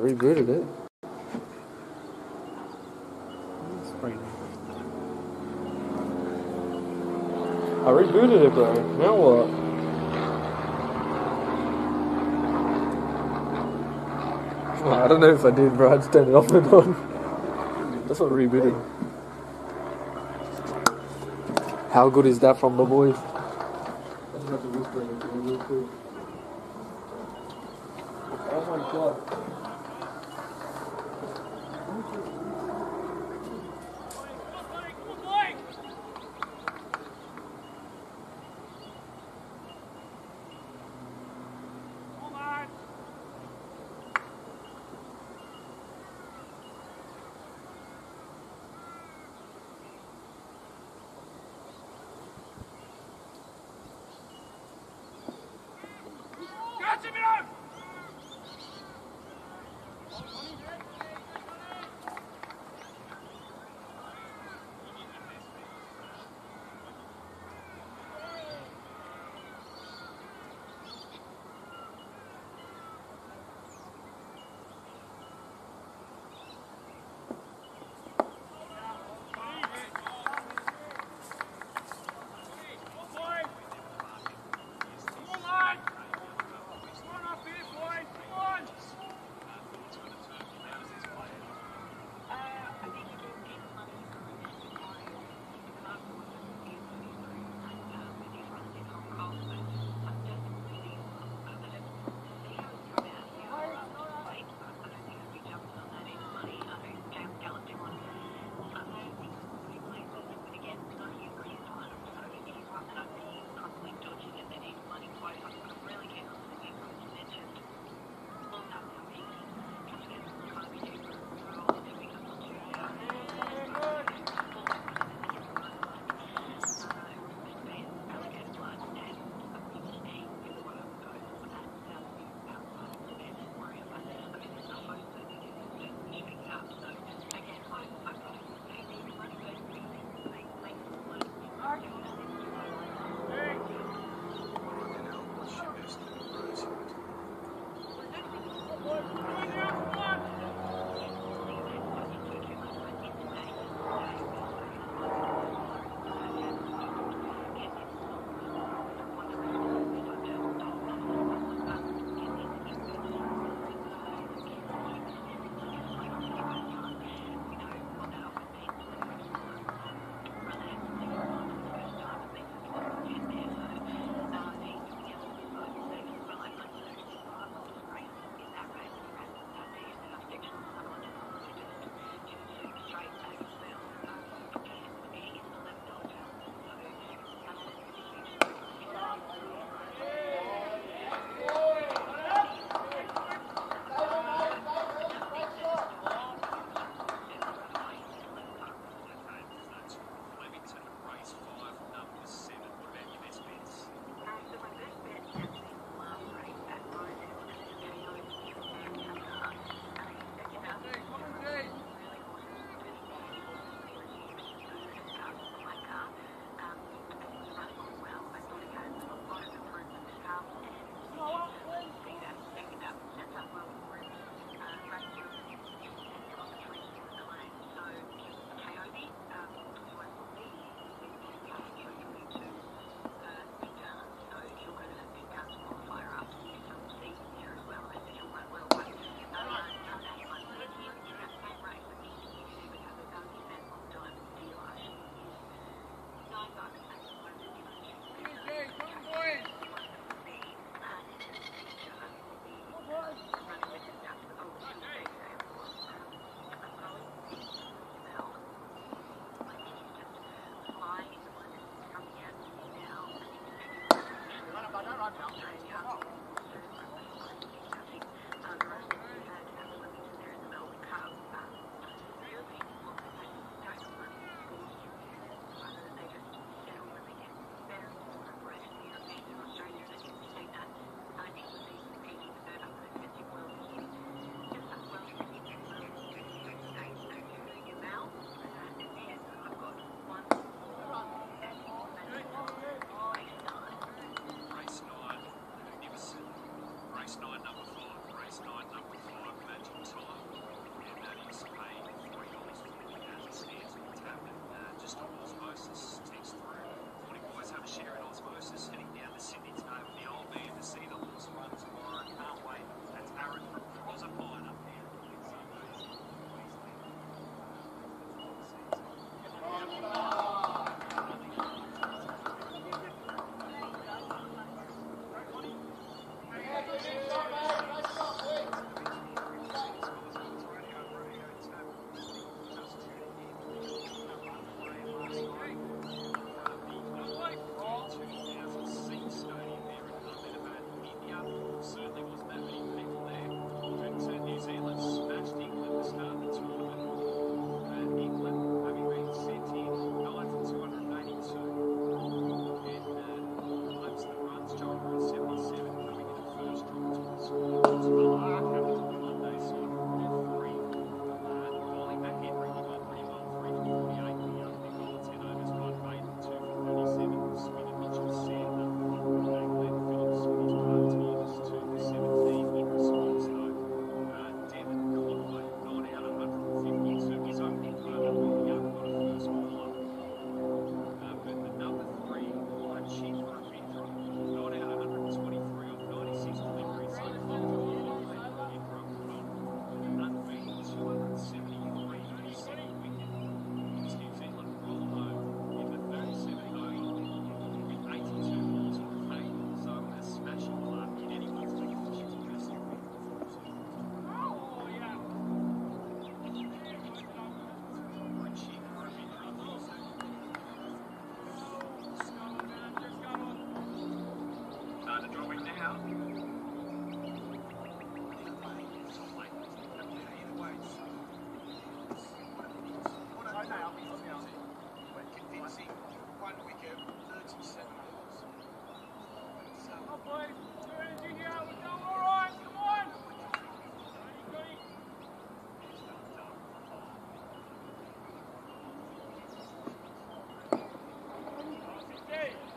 I rebooted it. I rebooted it, bro. Now what? I don't know if I did, bro. I just turned it off and on. That's what rebooted. How good is that from the boys? Uh,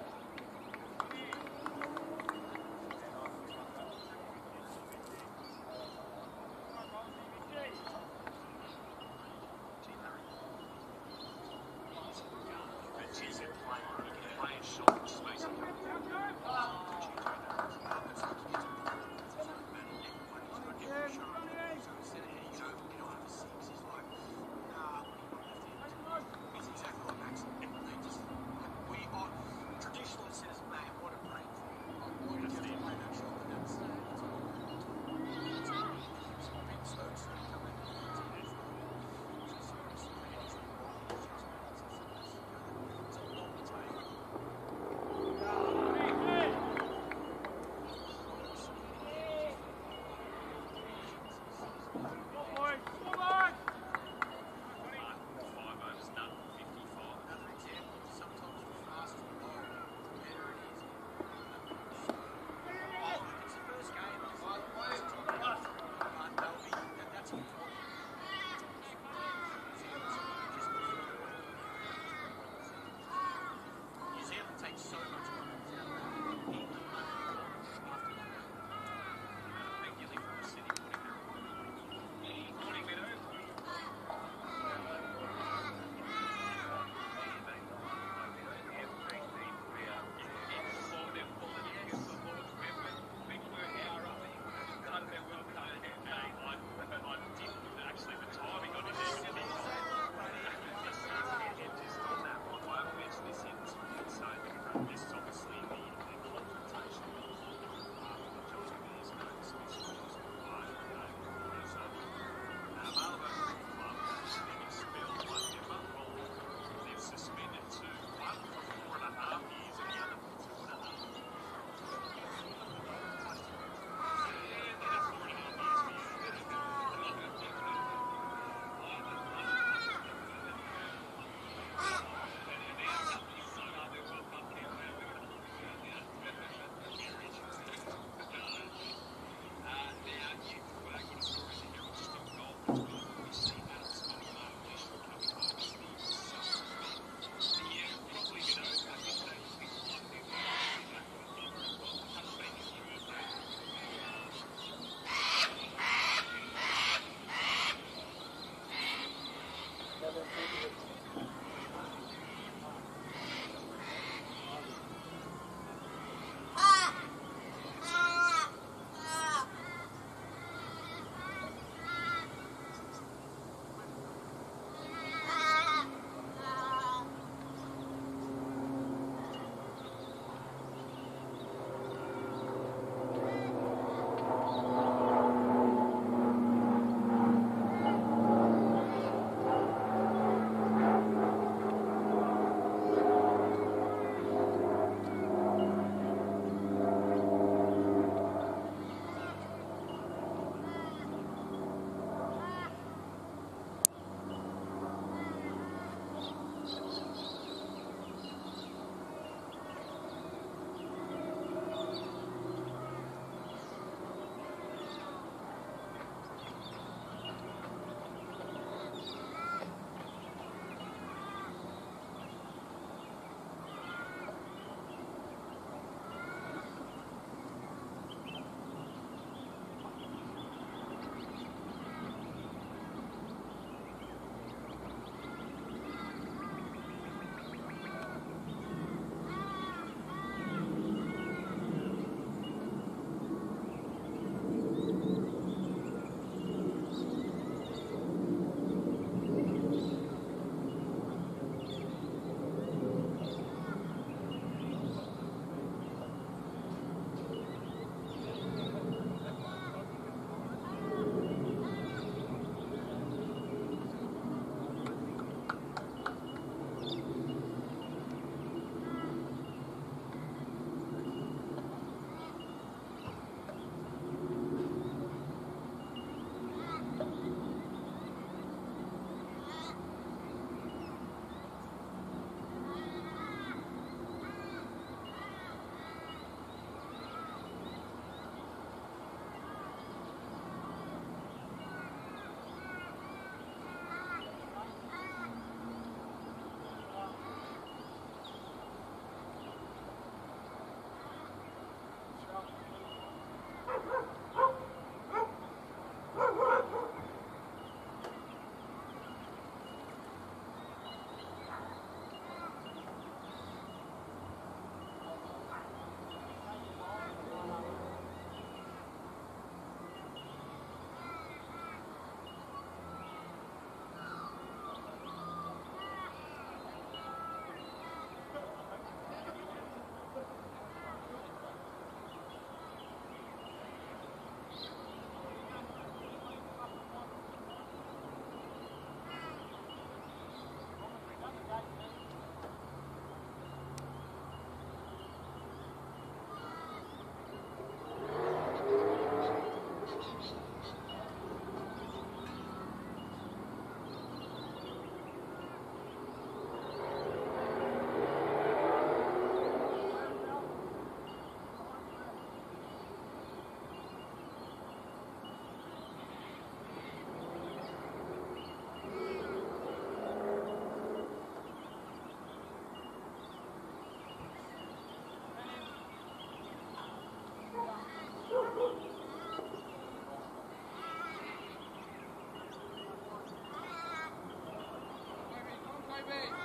baby.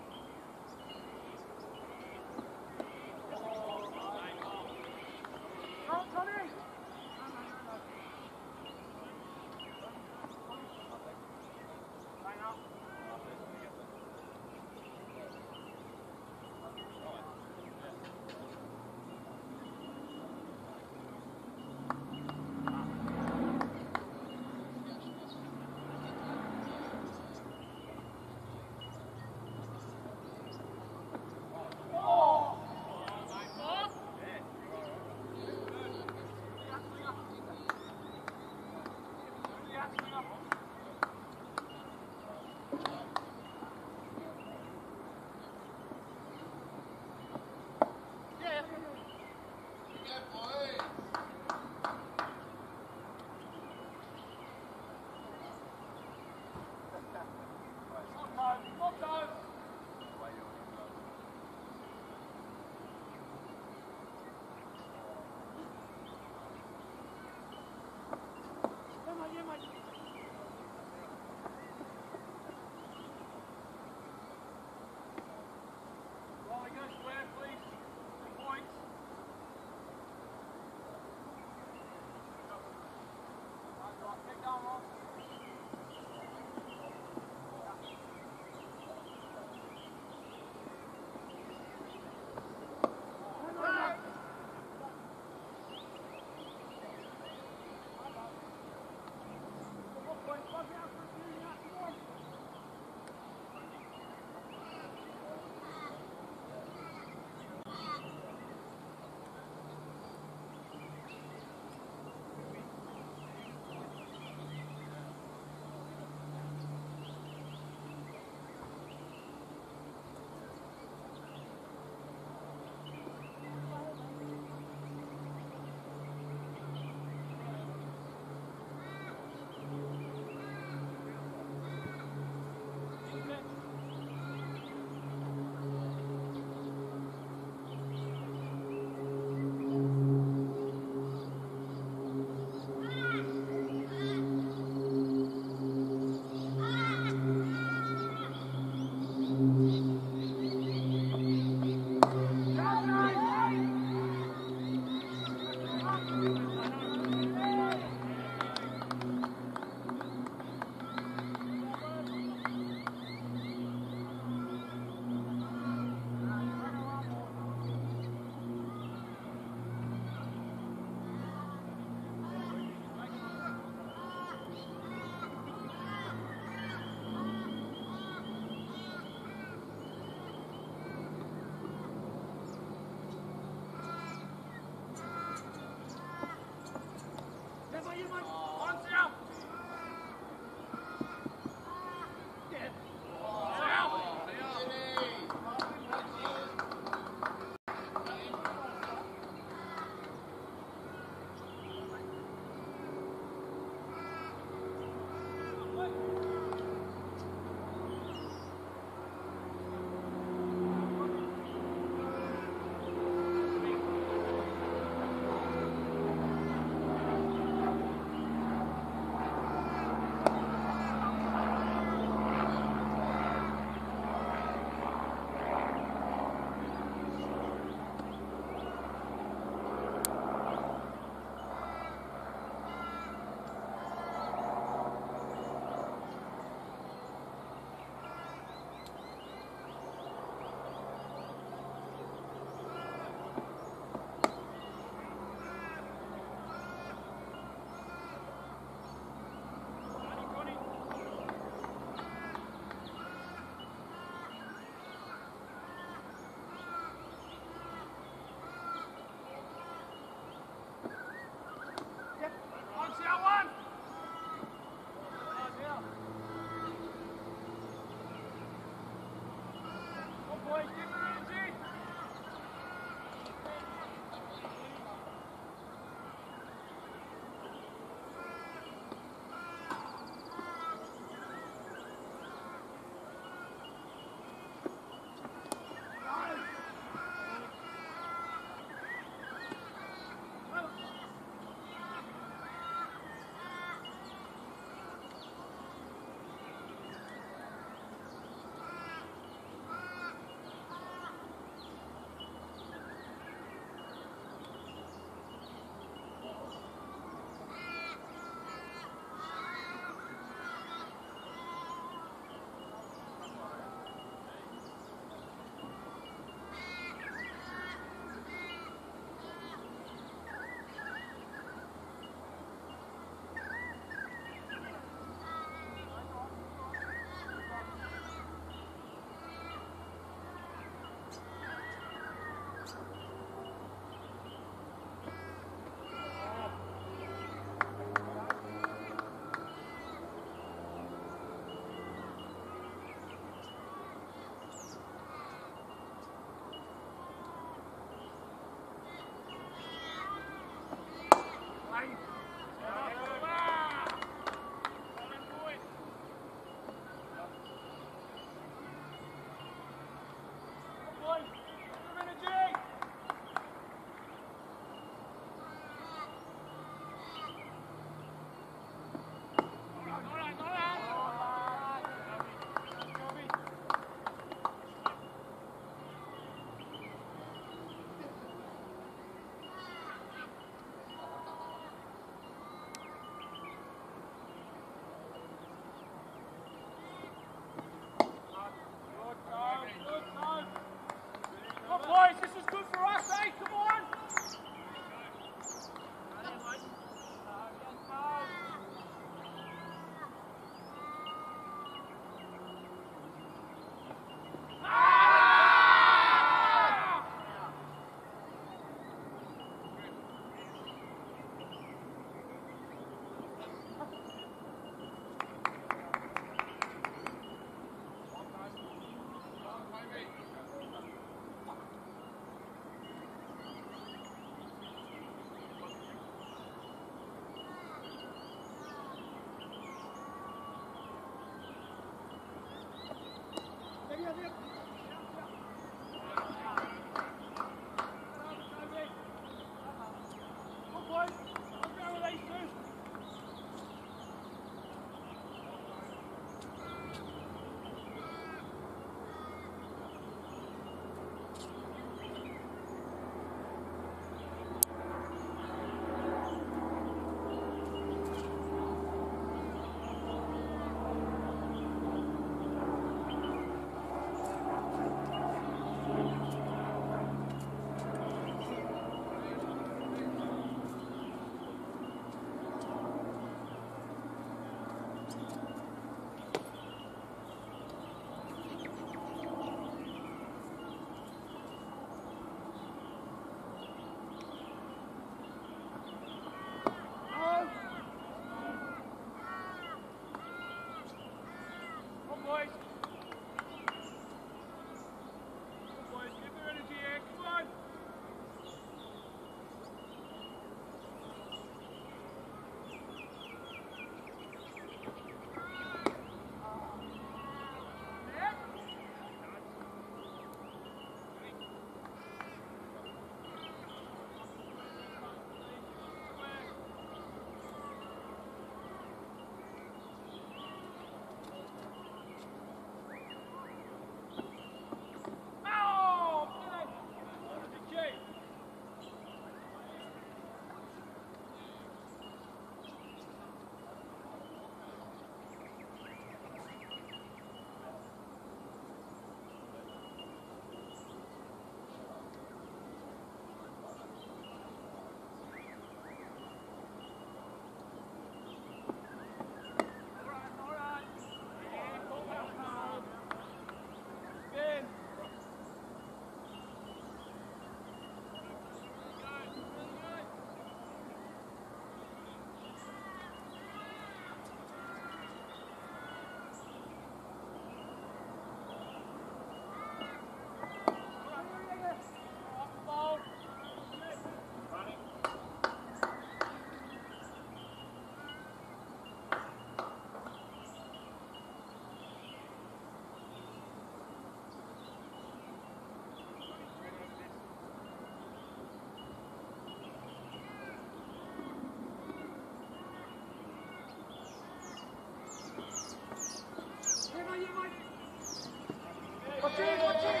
追过去。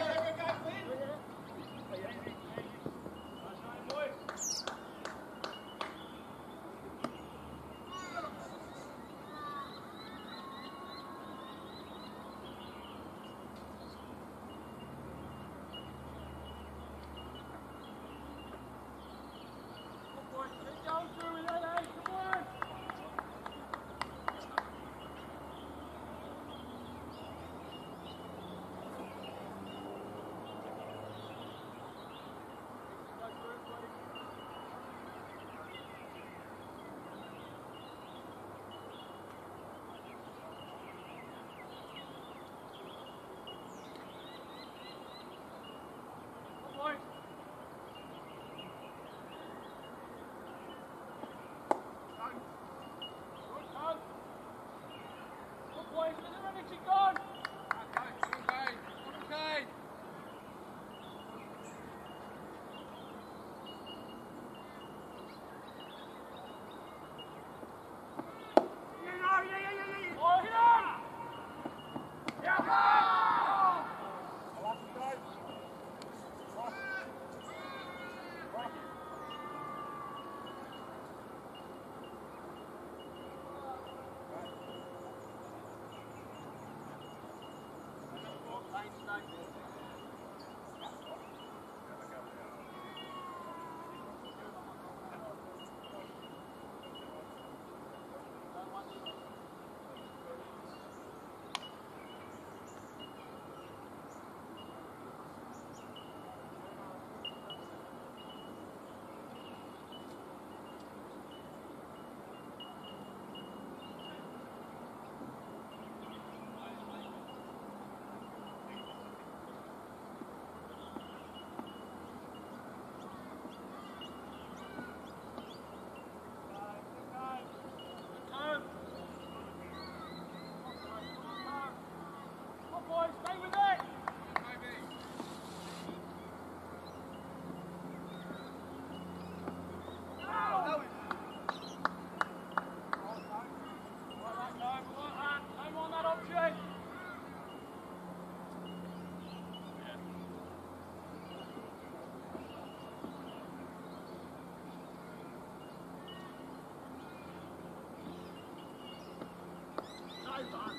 Bye.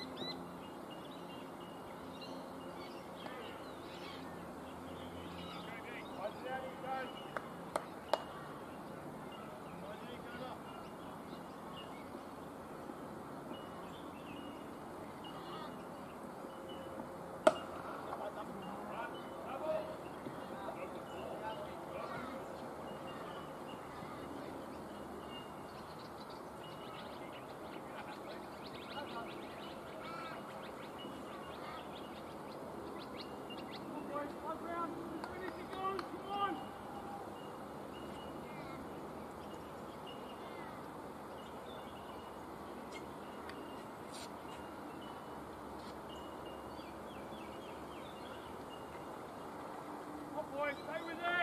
boys. Stay with them.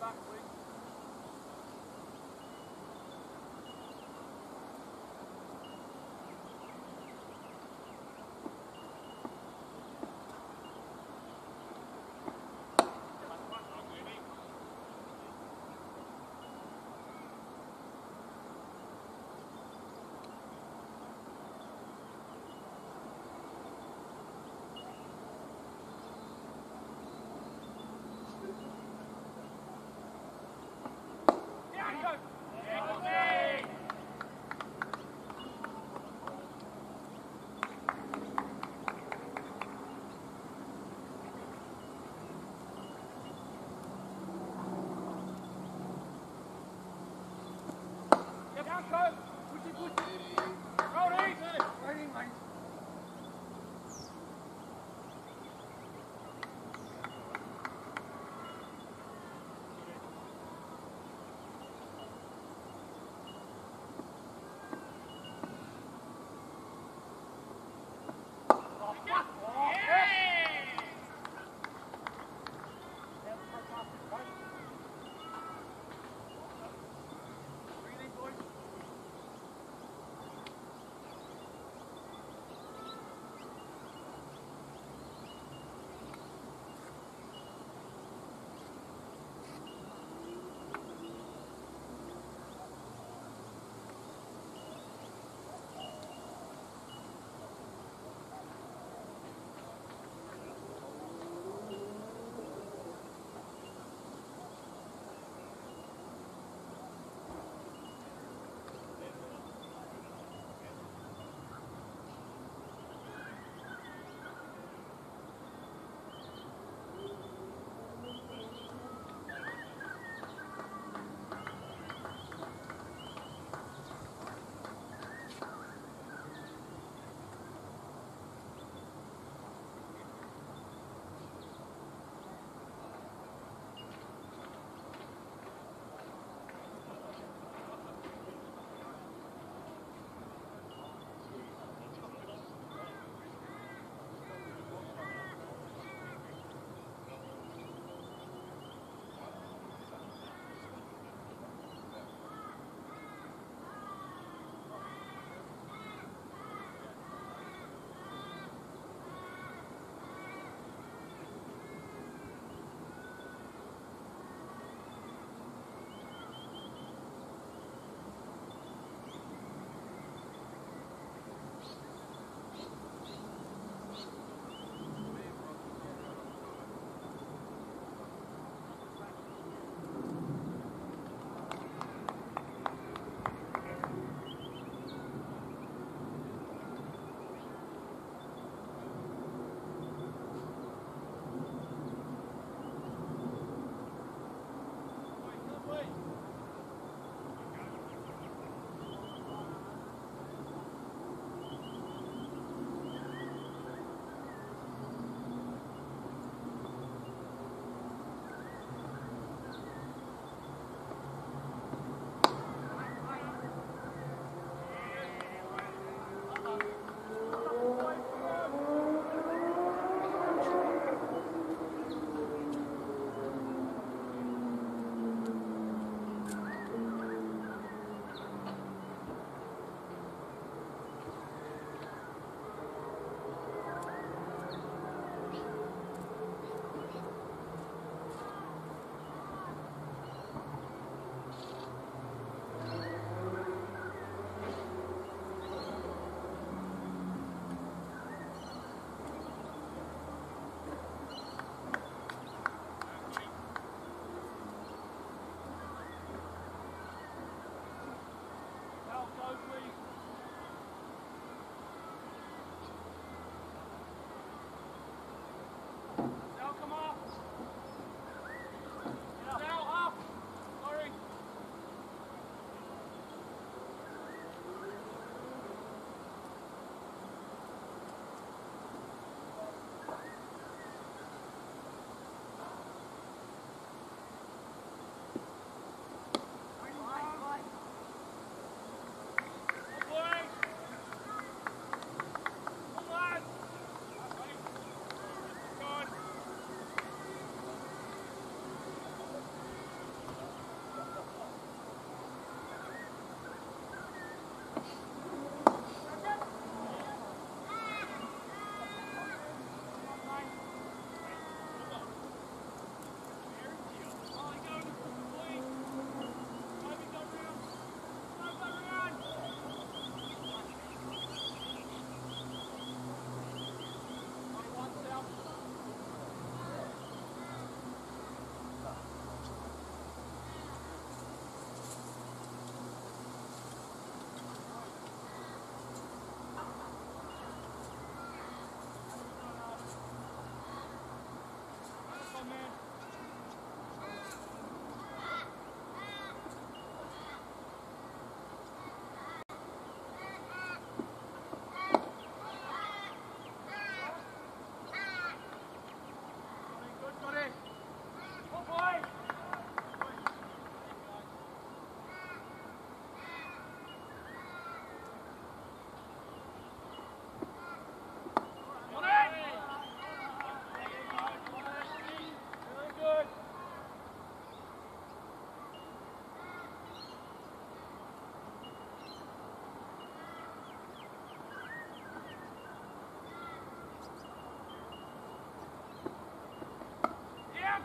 back, please.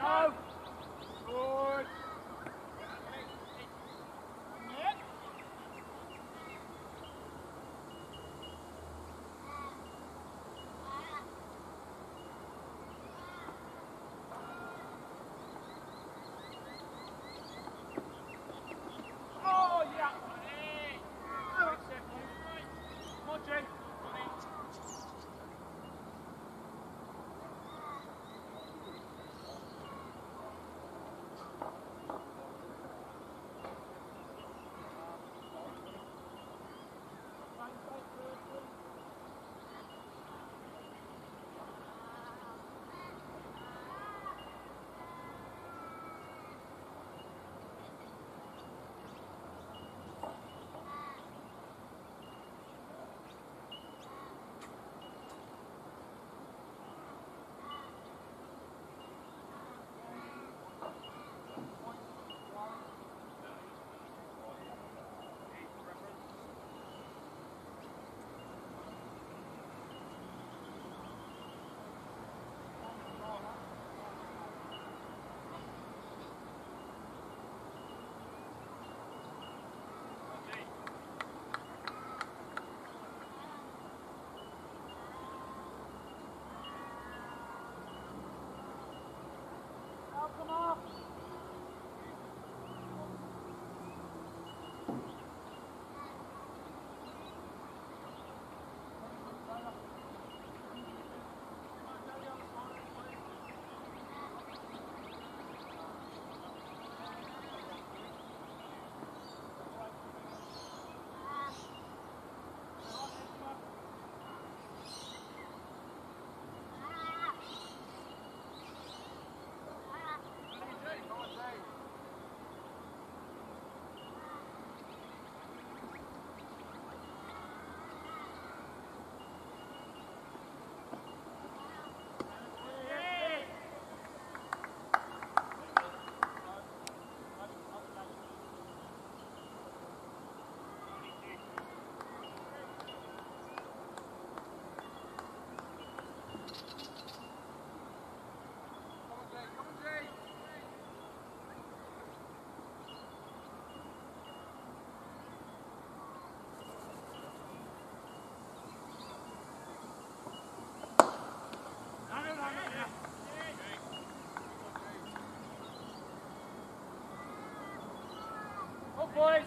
Out. Minute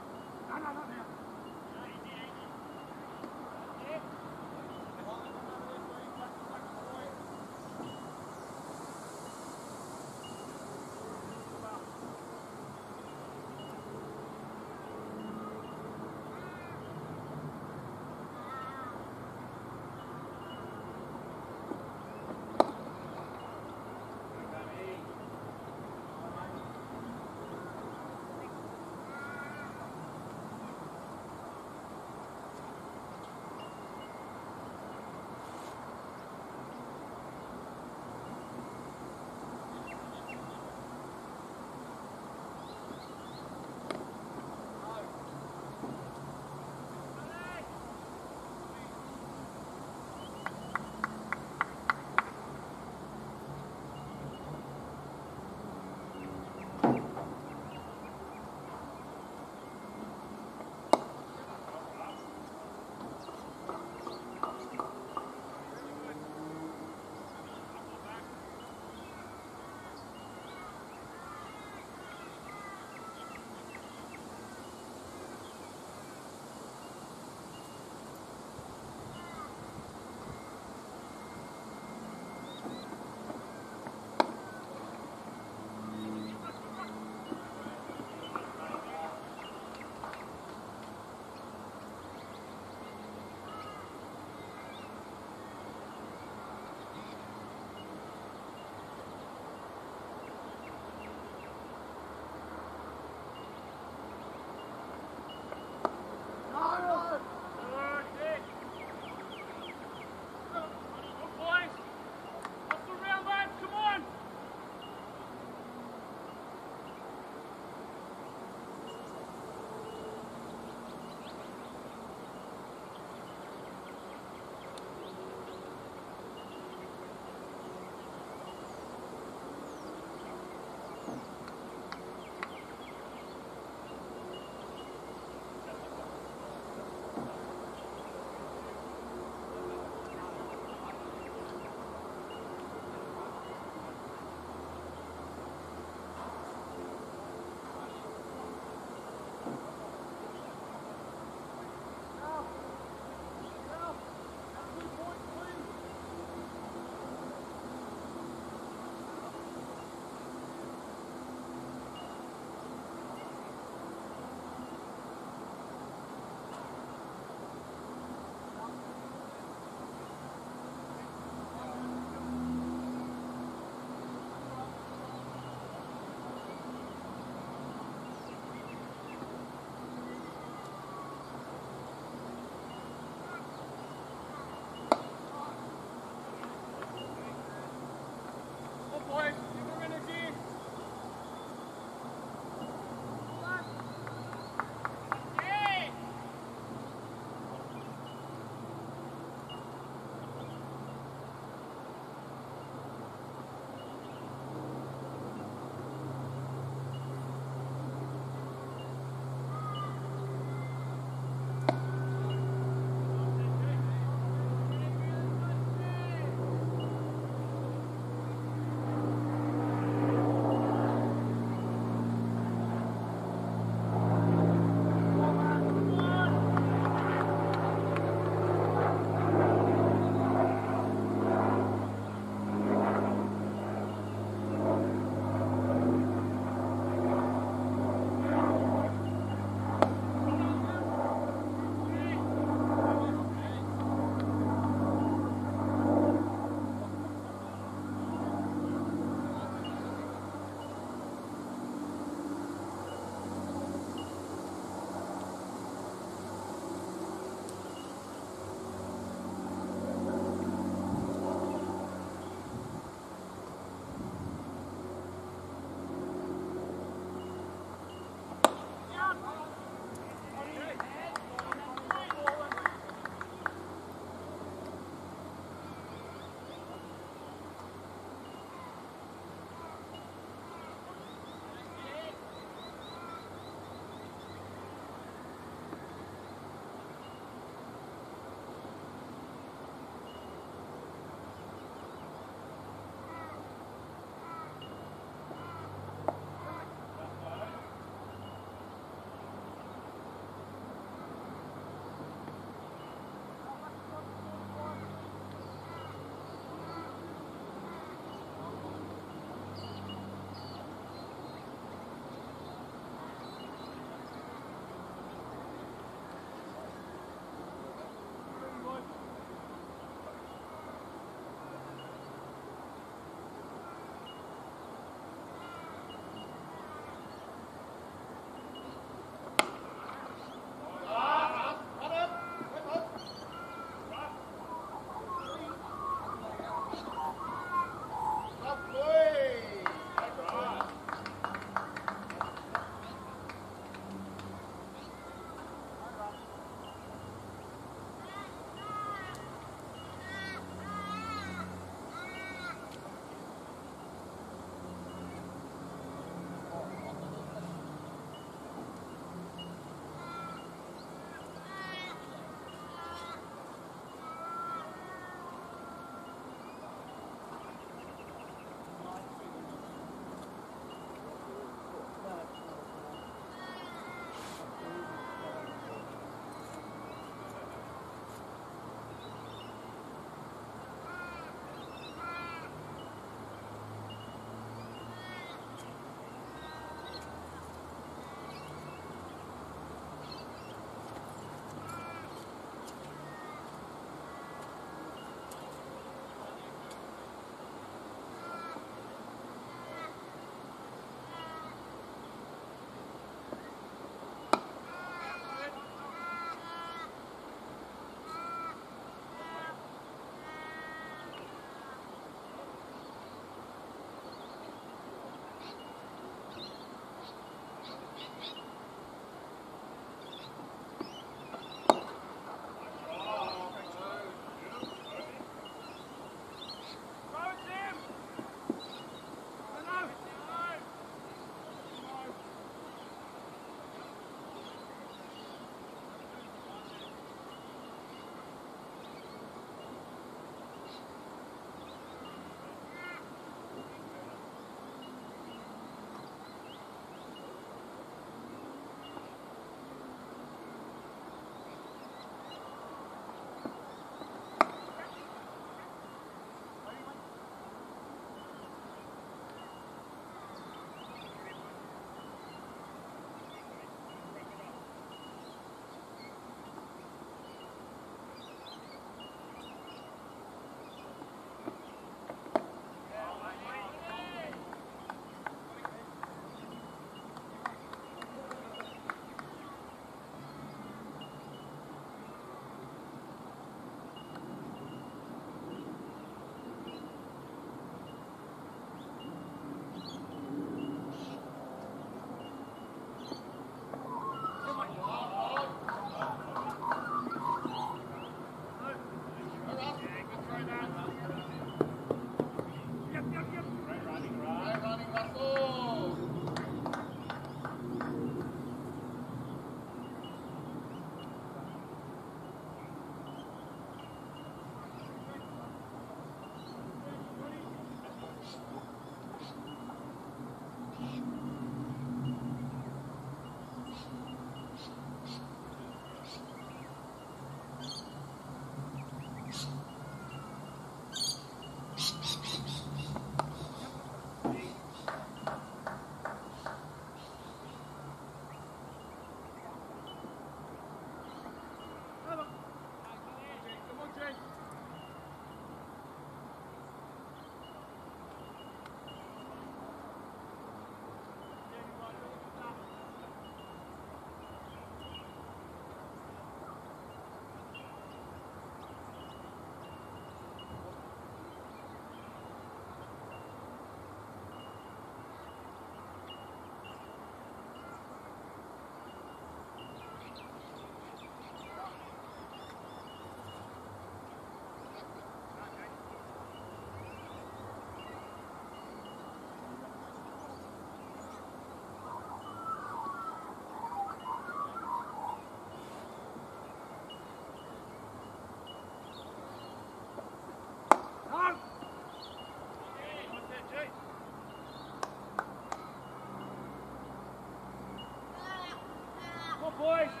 boys.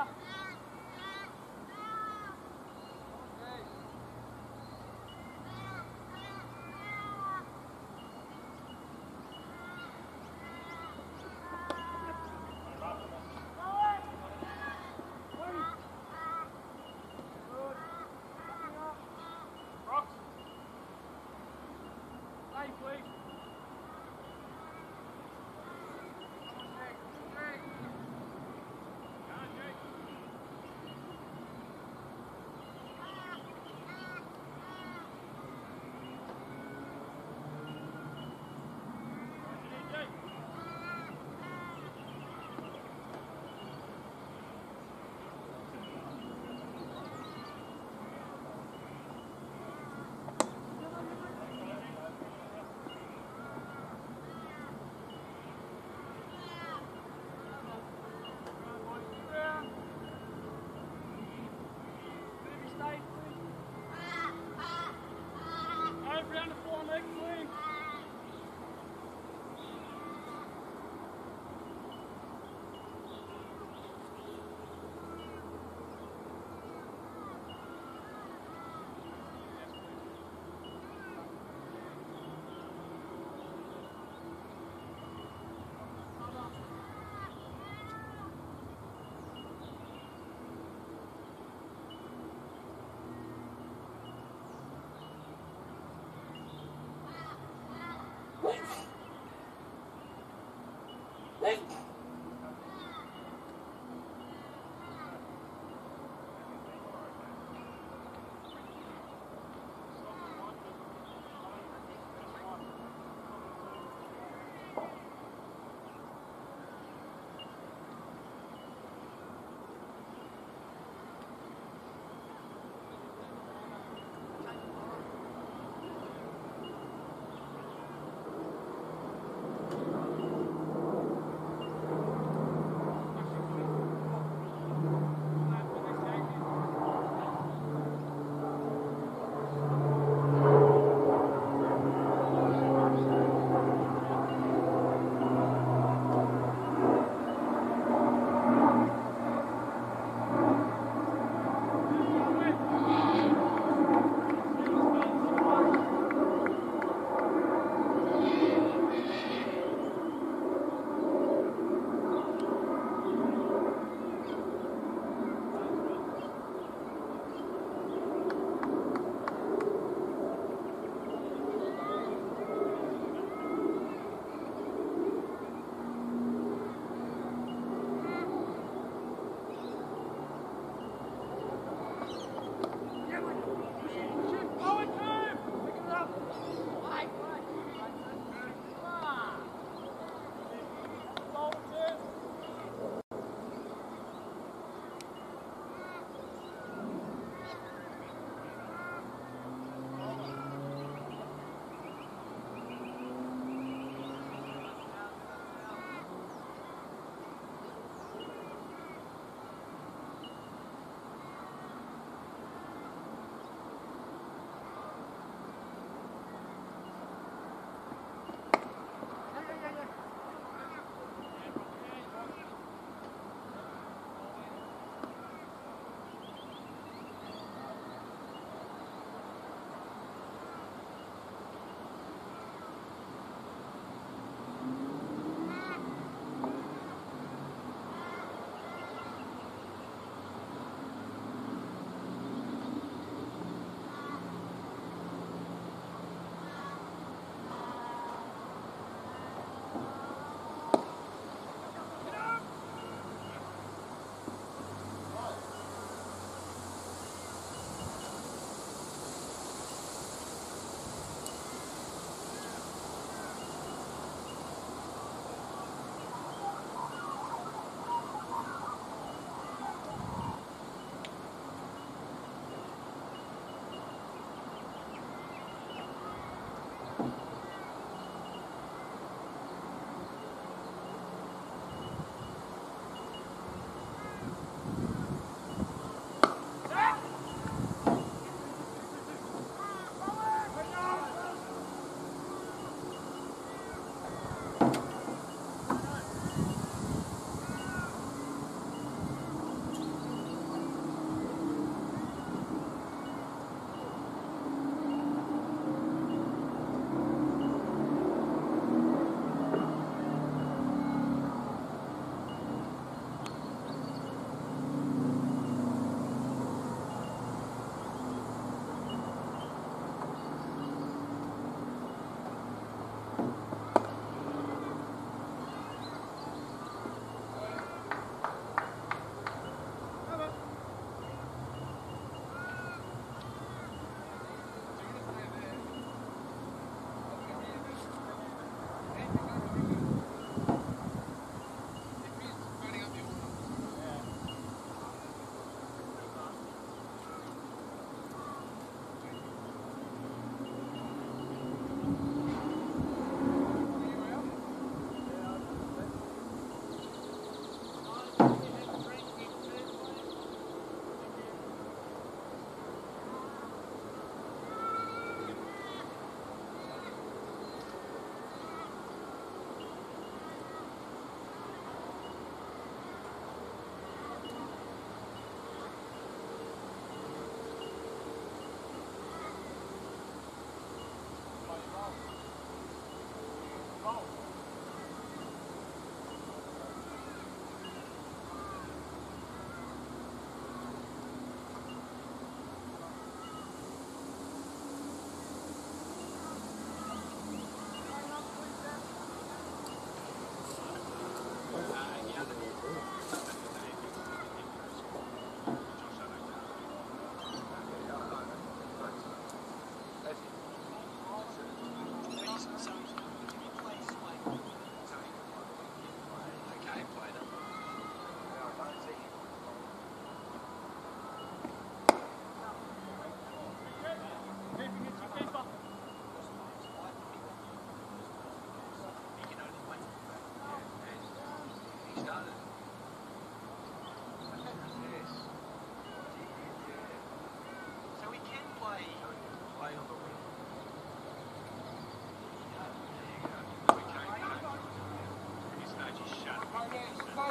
Over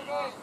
Thank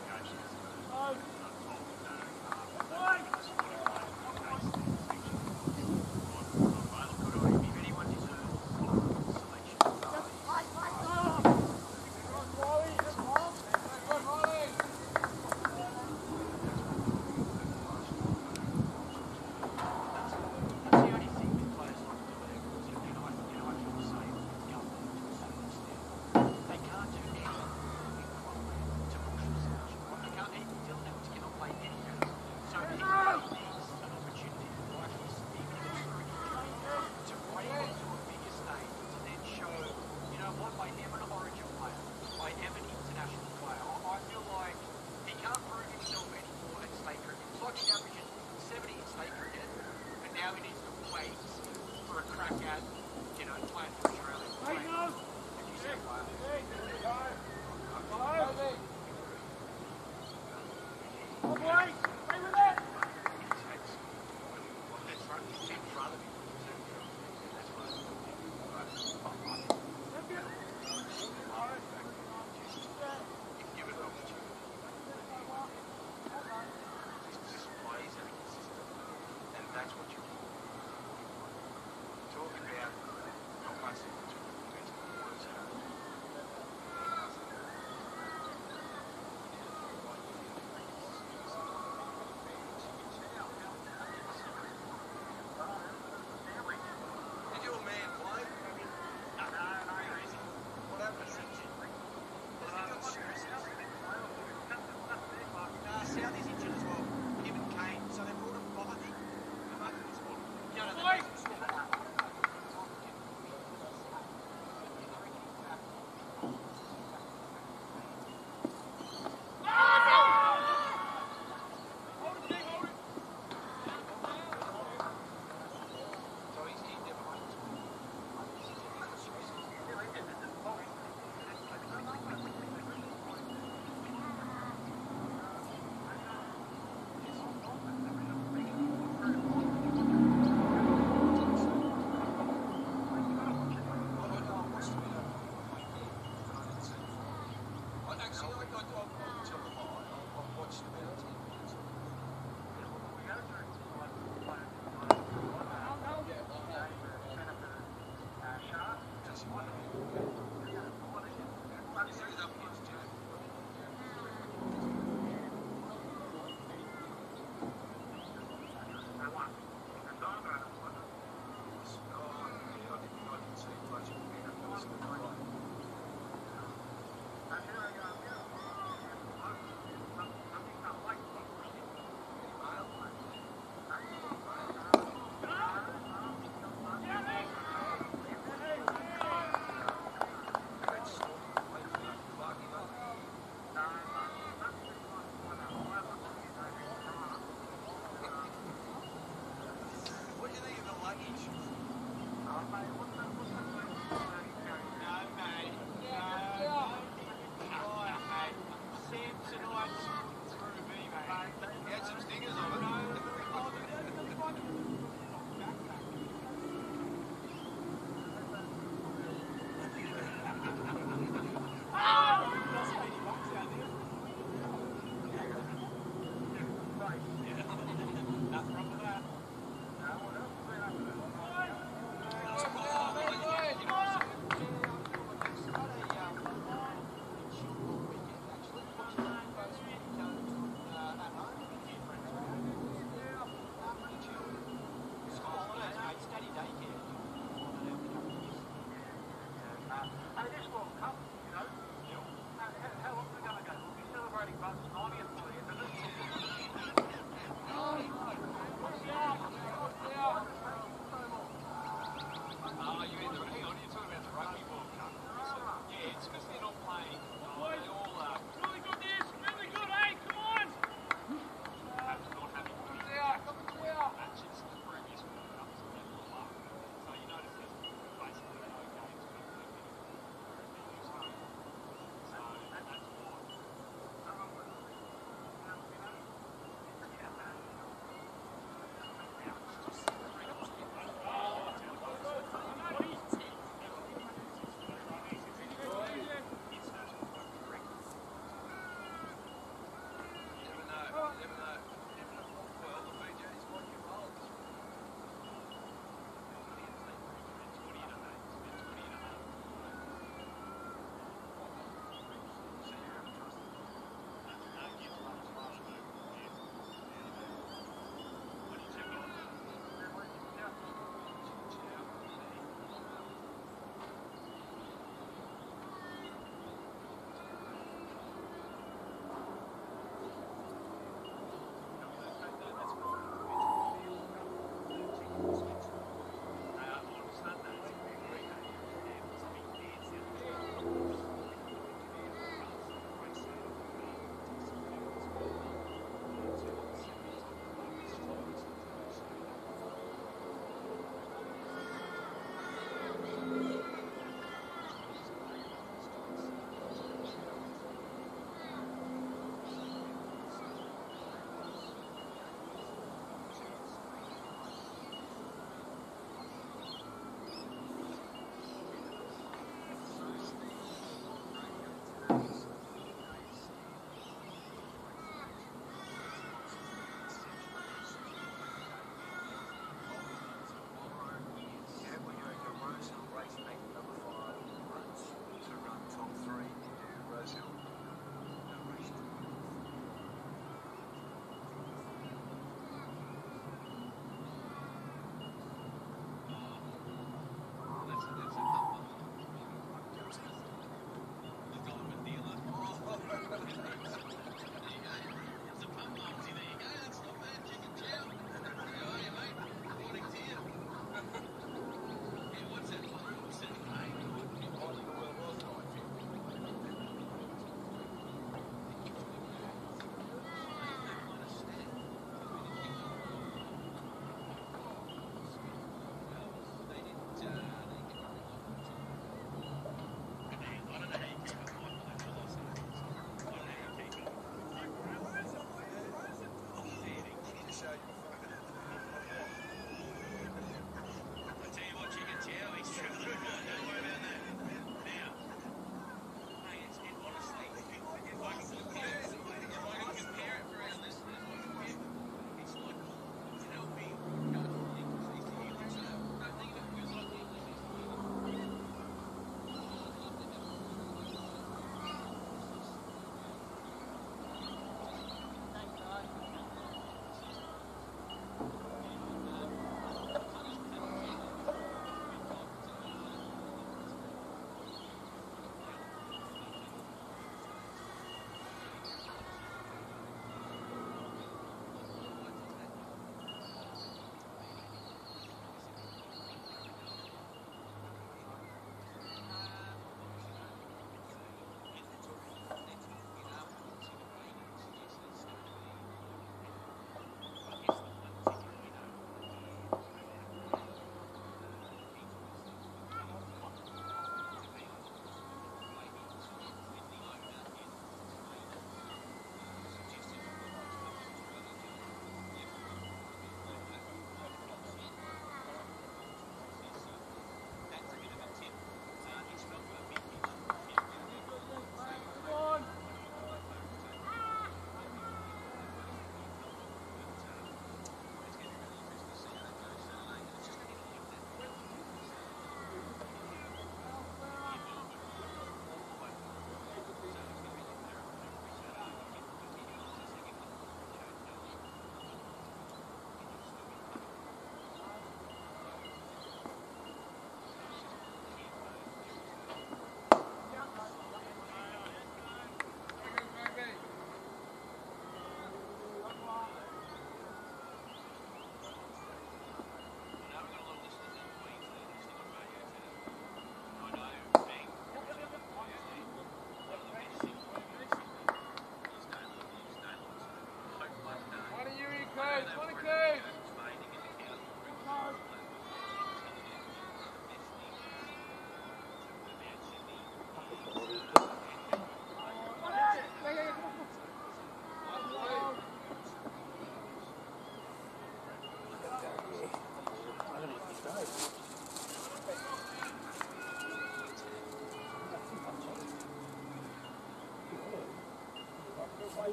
Hey!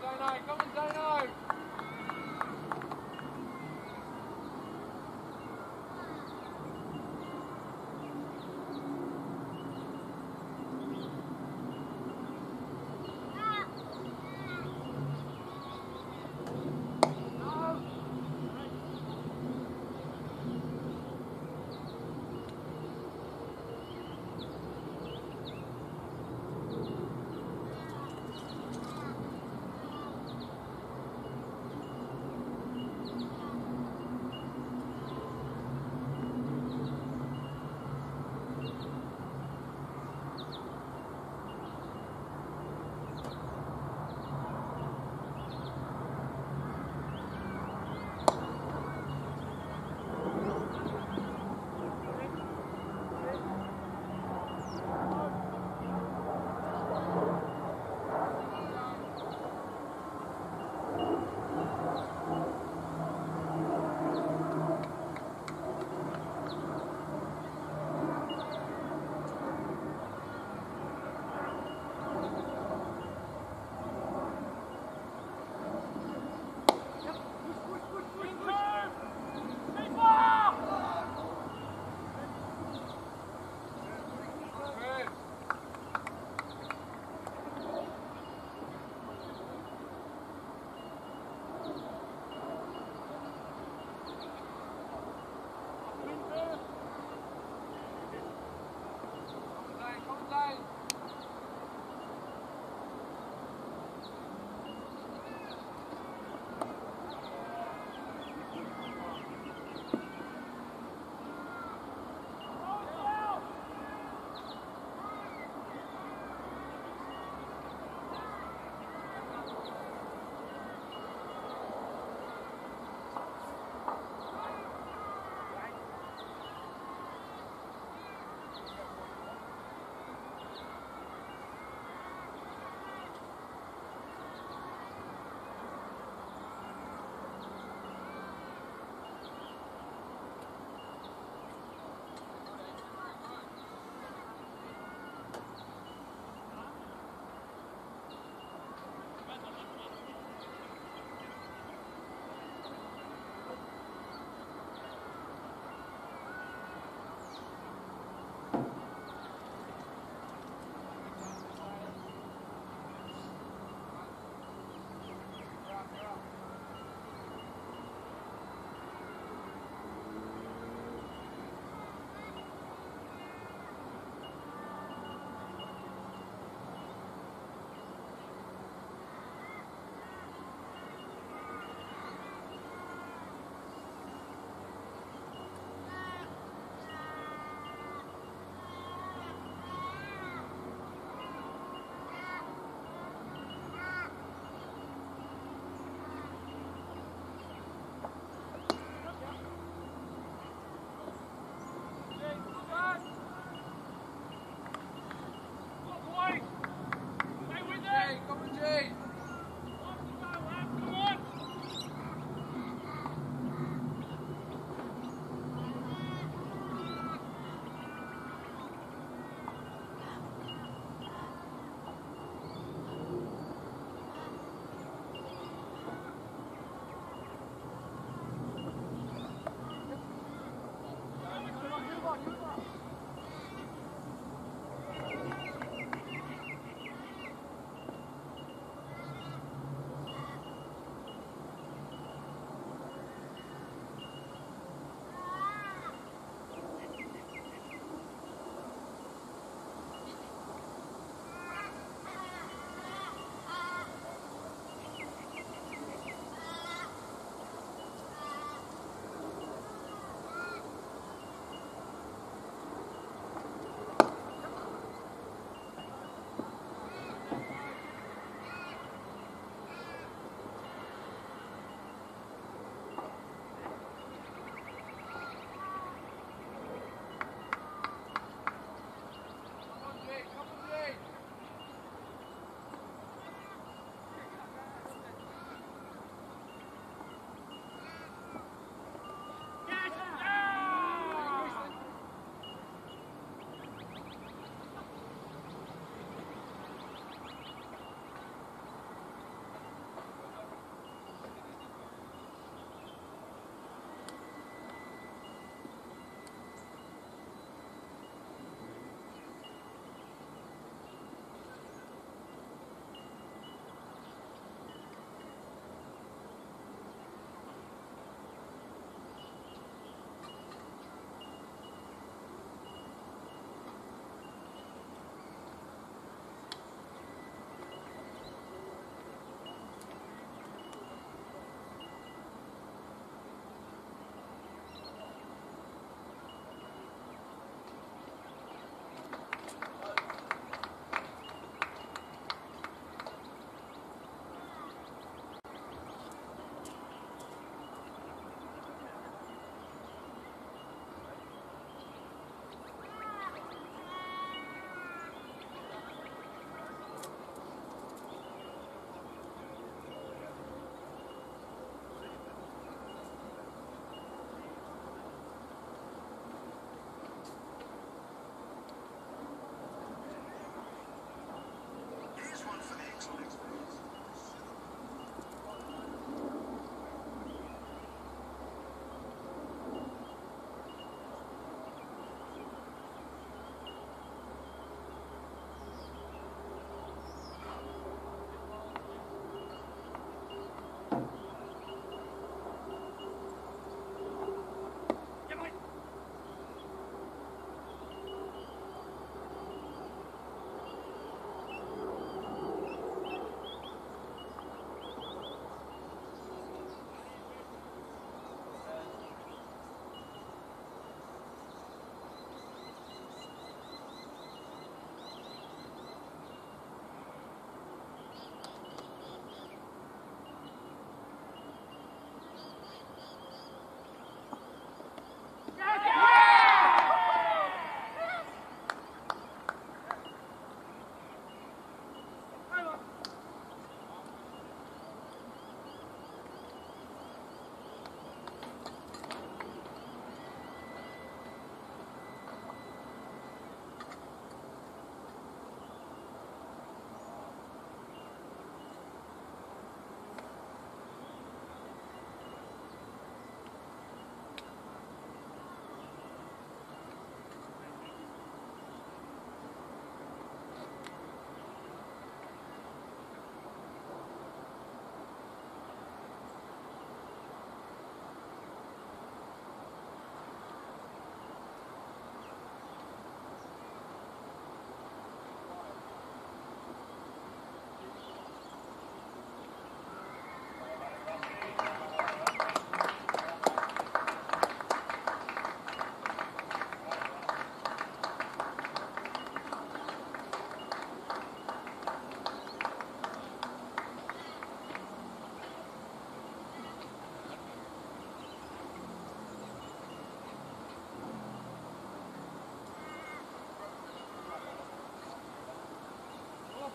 Zijn hij, kom eens zijn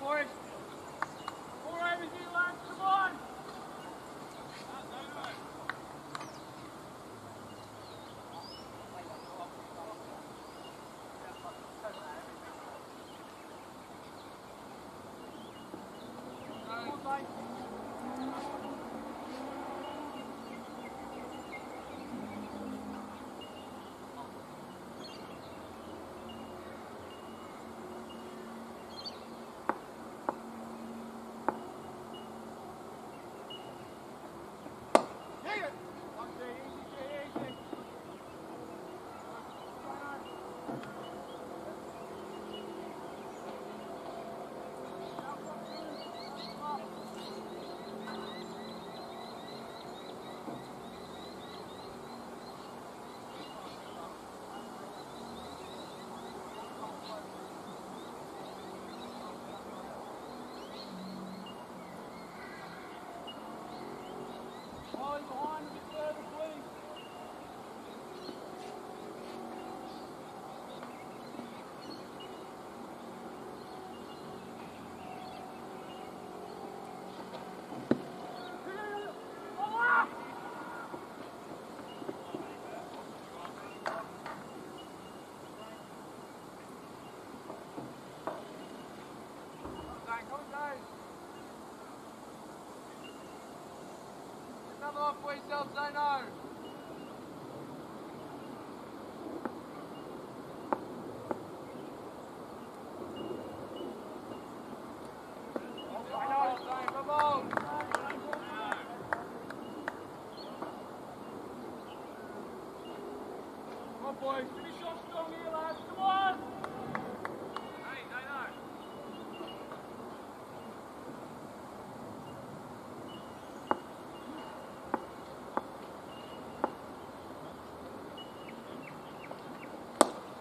forward. On for yourself, Zeno. Zeno, Zeno, come on. Come on, boys. Finish off strong here, lads. Come on. Hey, Zeno.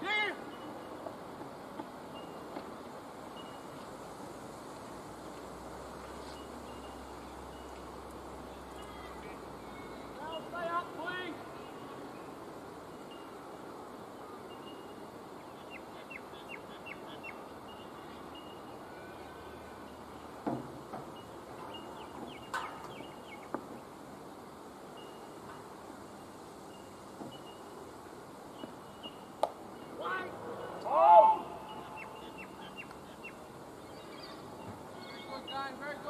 Here. Now stay up, please. One. Oh. Very good,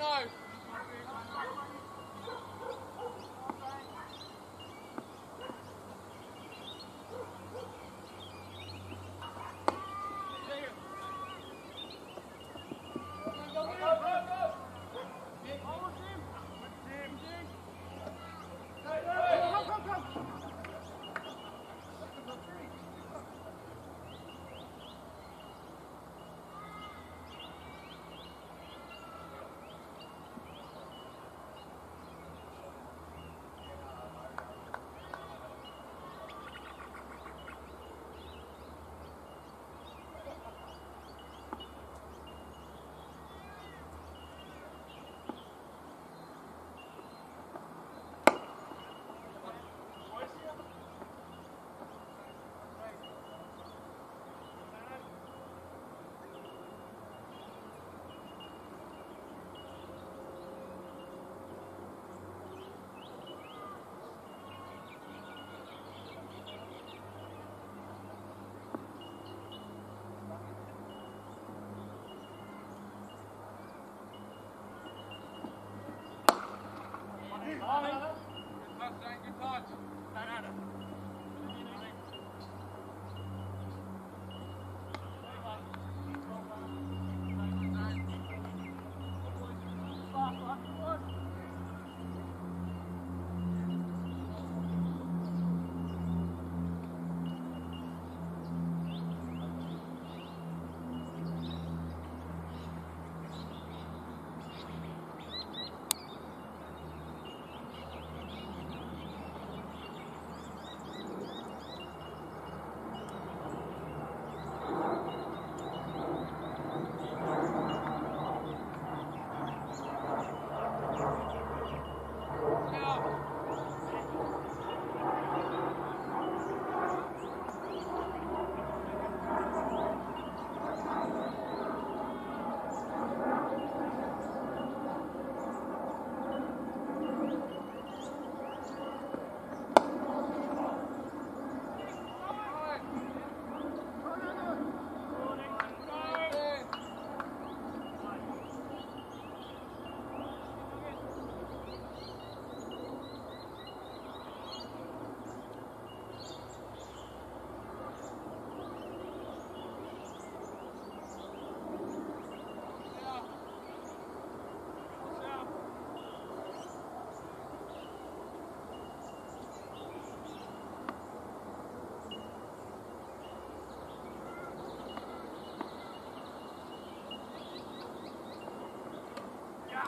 Bono. Good touch, Good touch.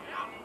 Yeah.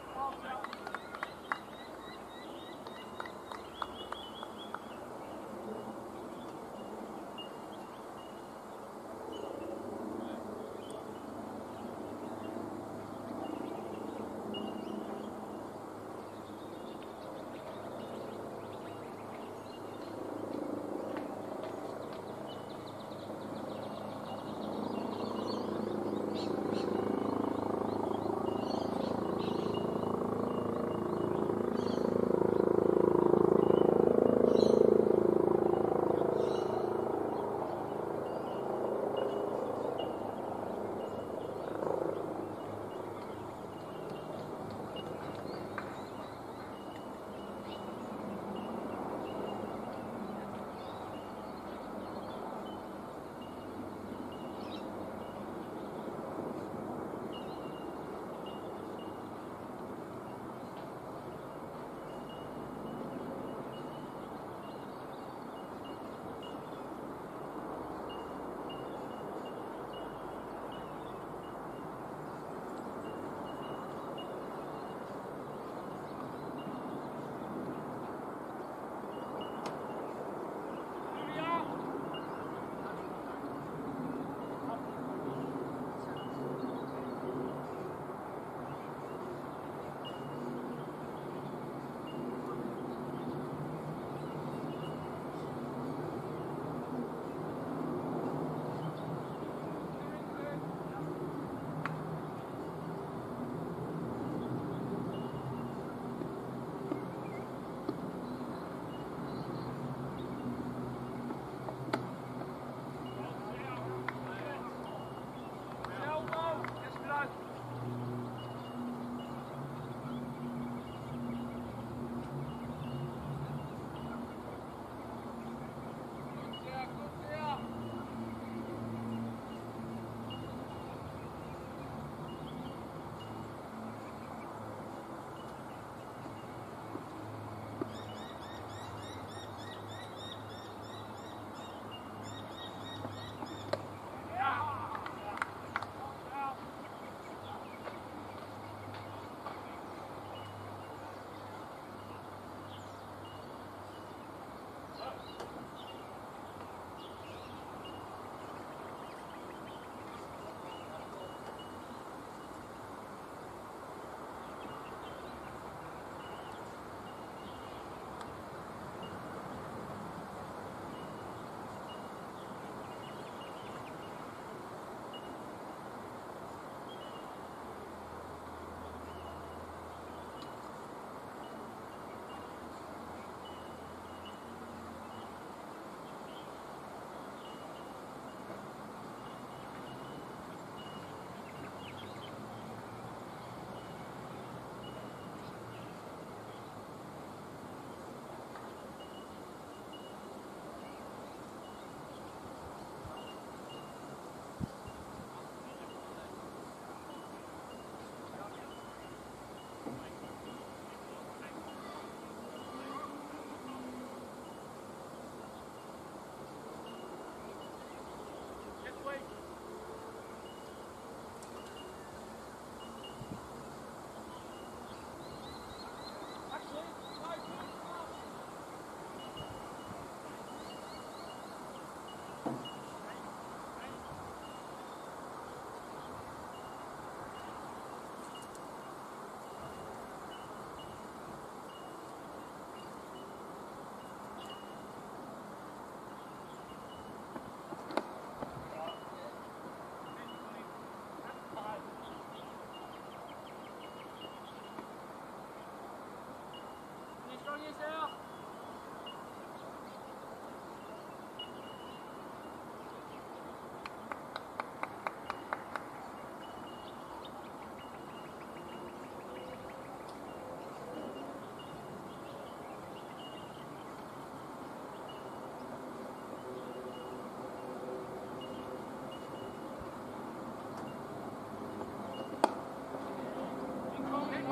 Come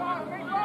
on, come.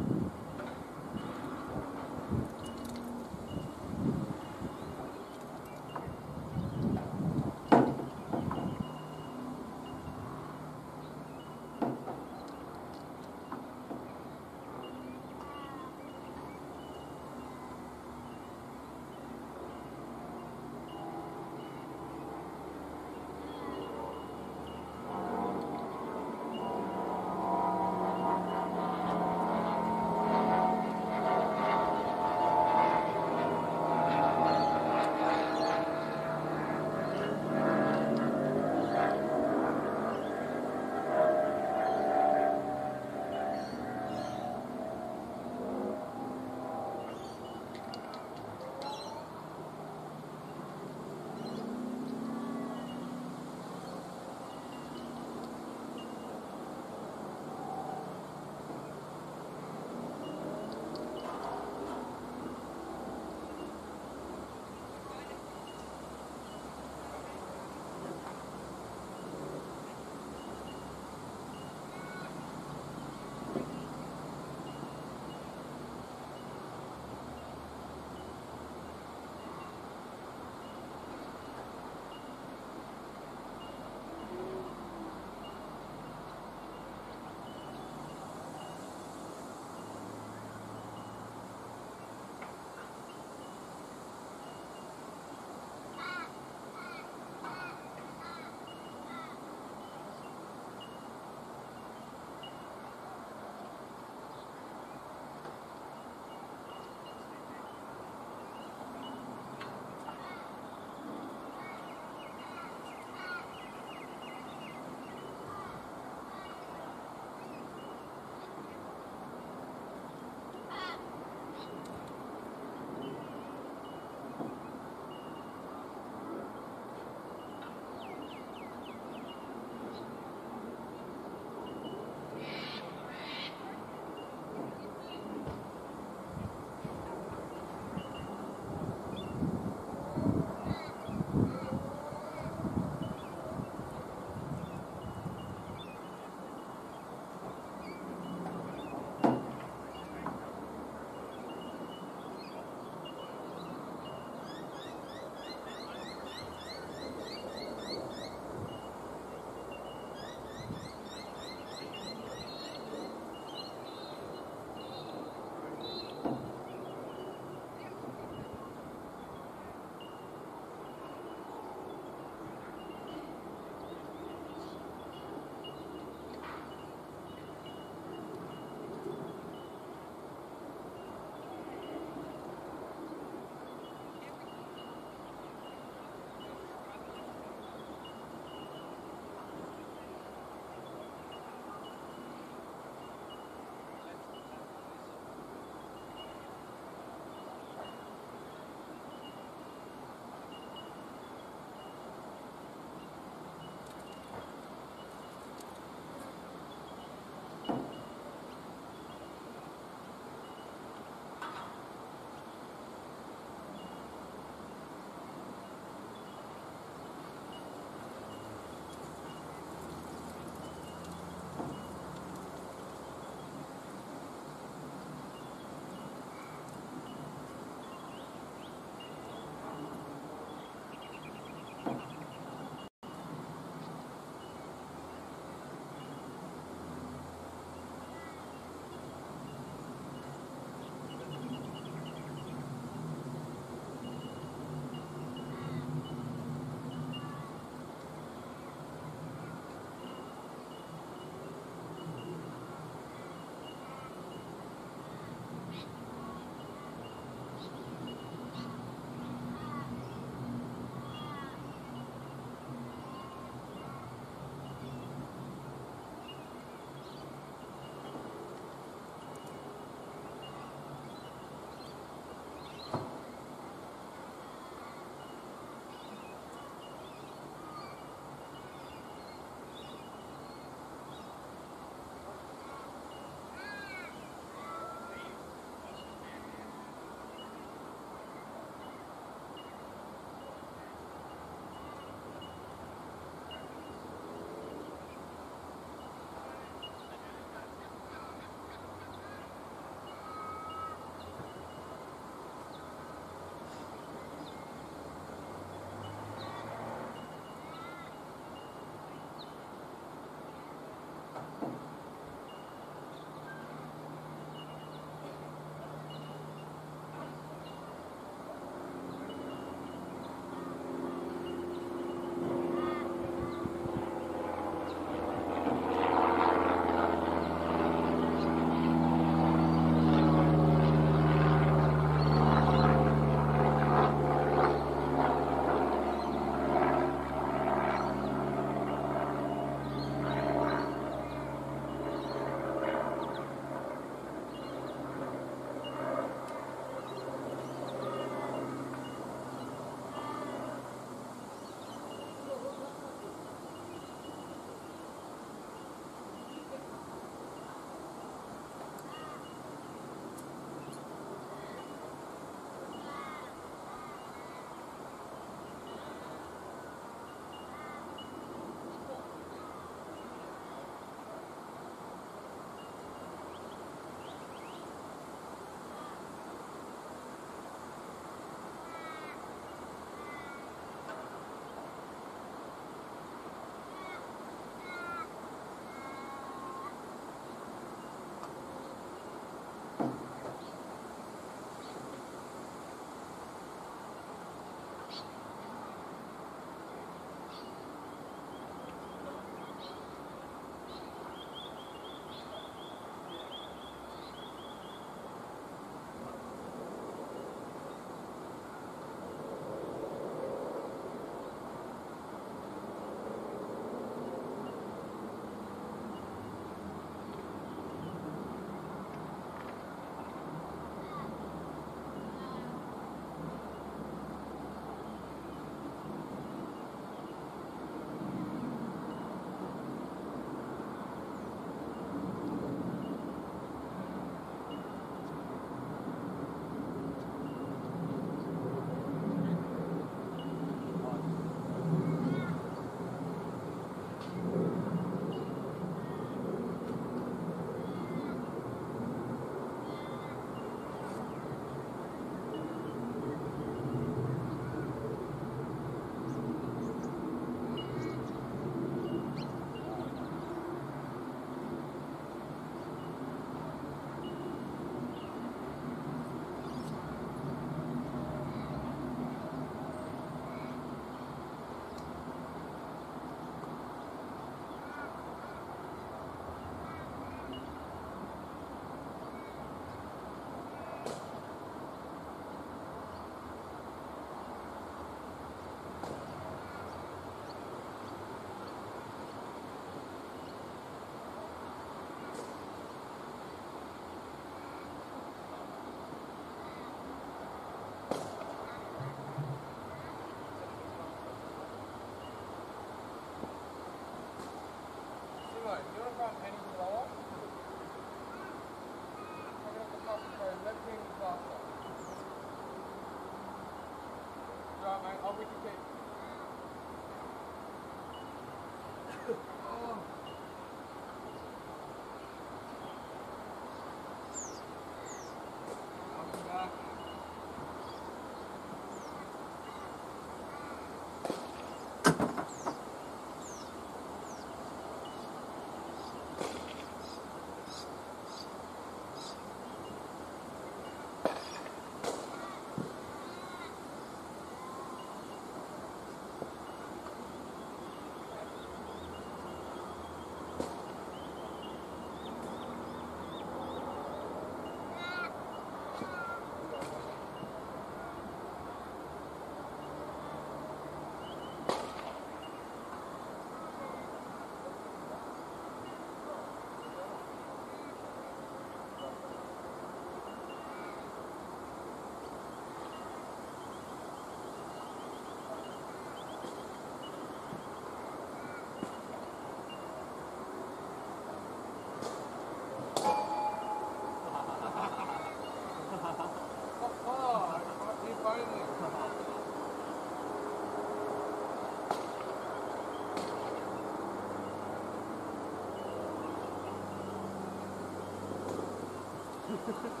Ha ha ha.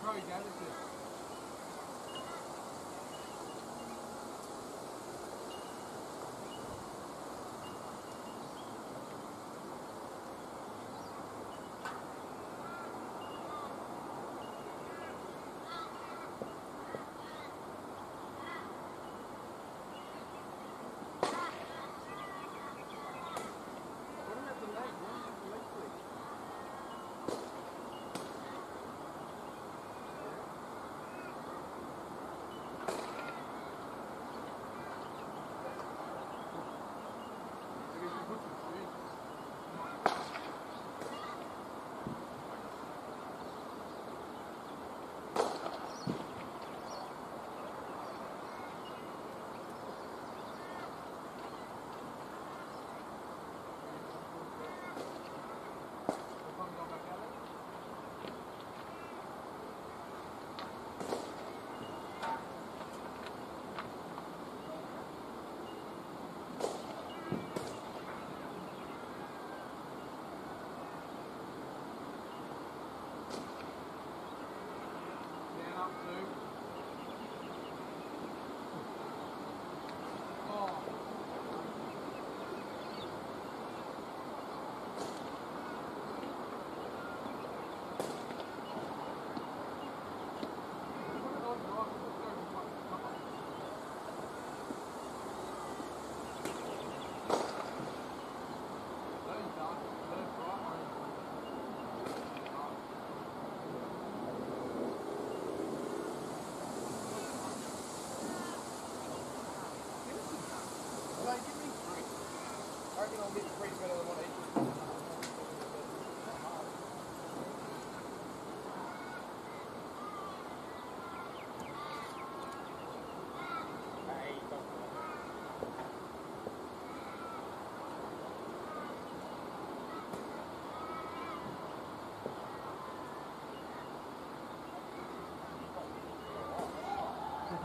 That's what Troy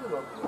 这个。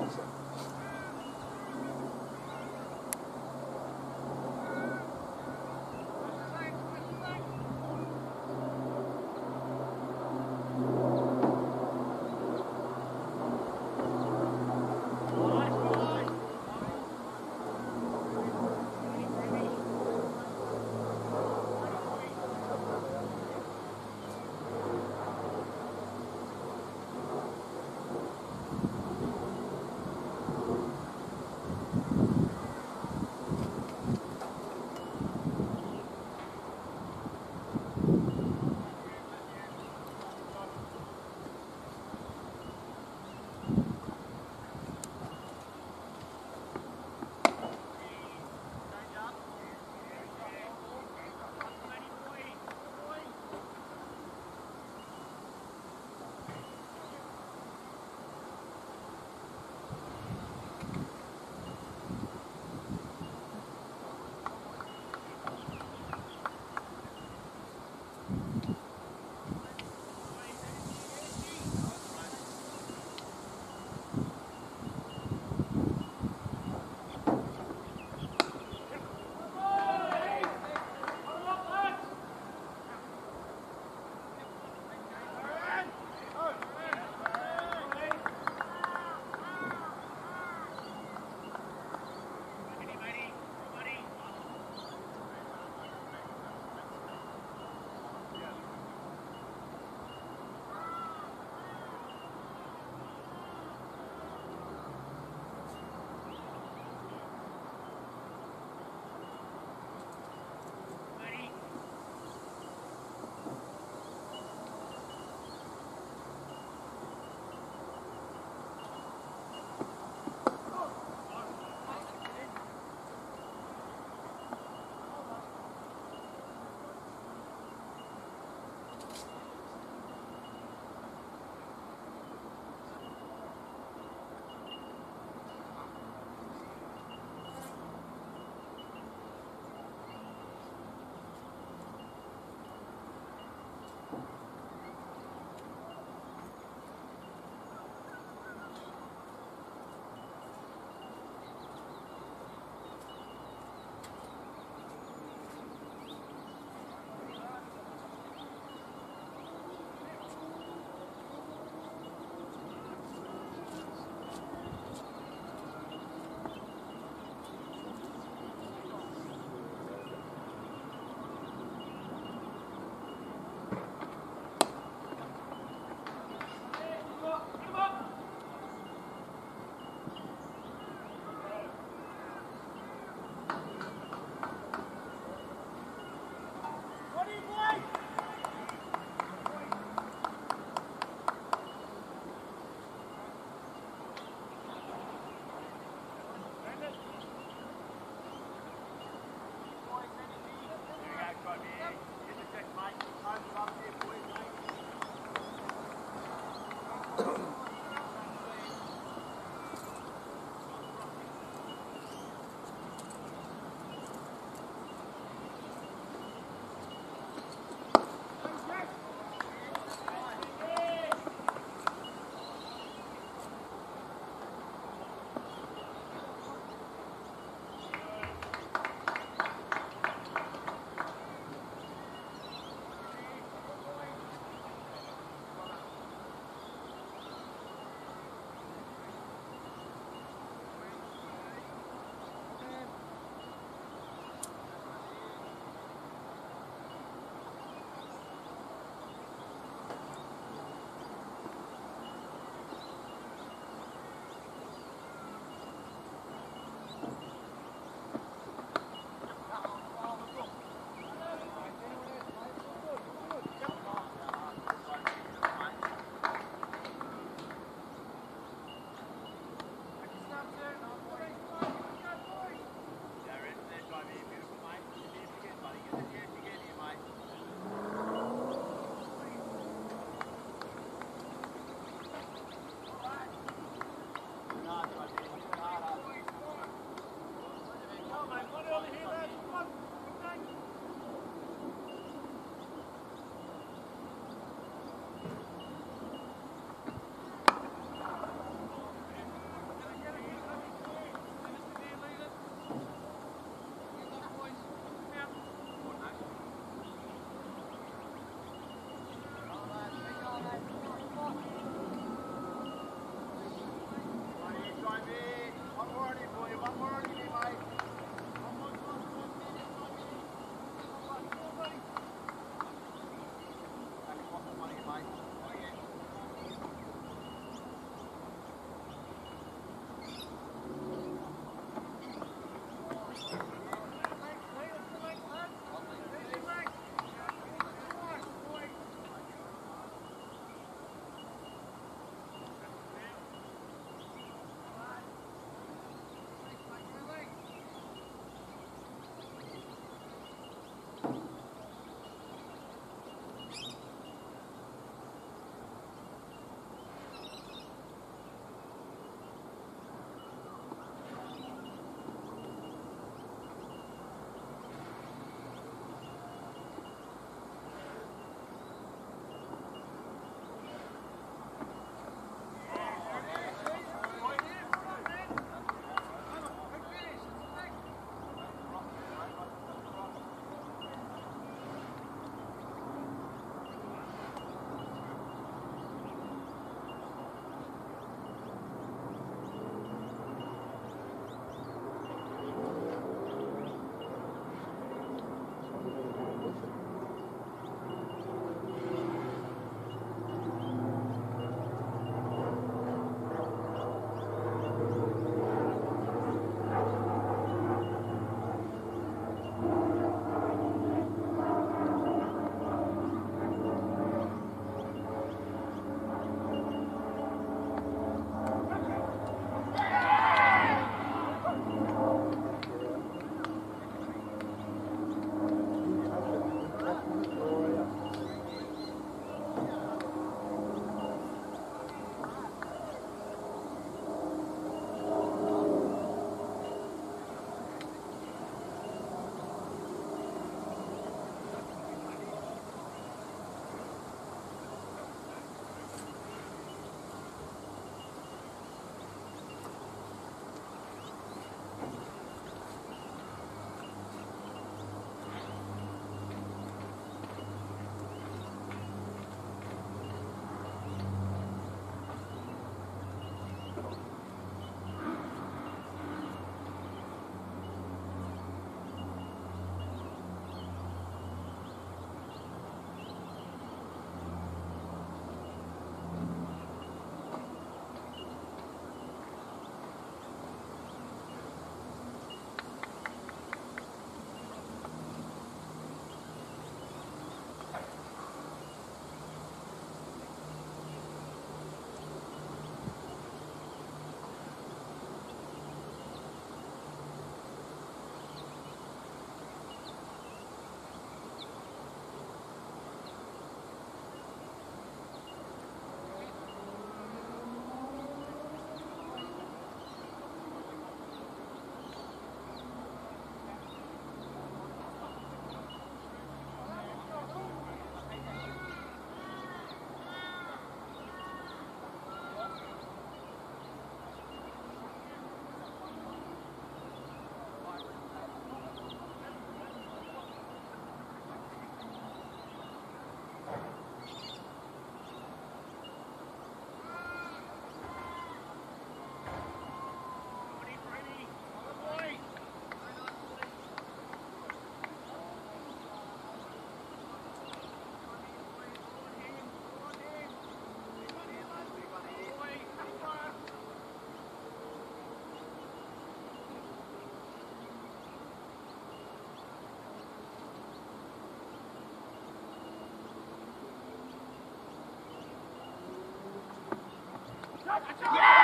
It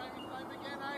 up the inside.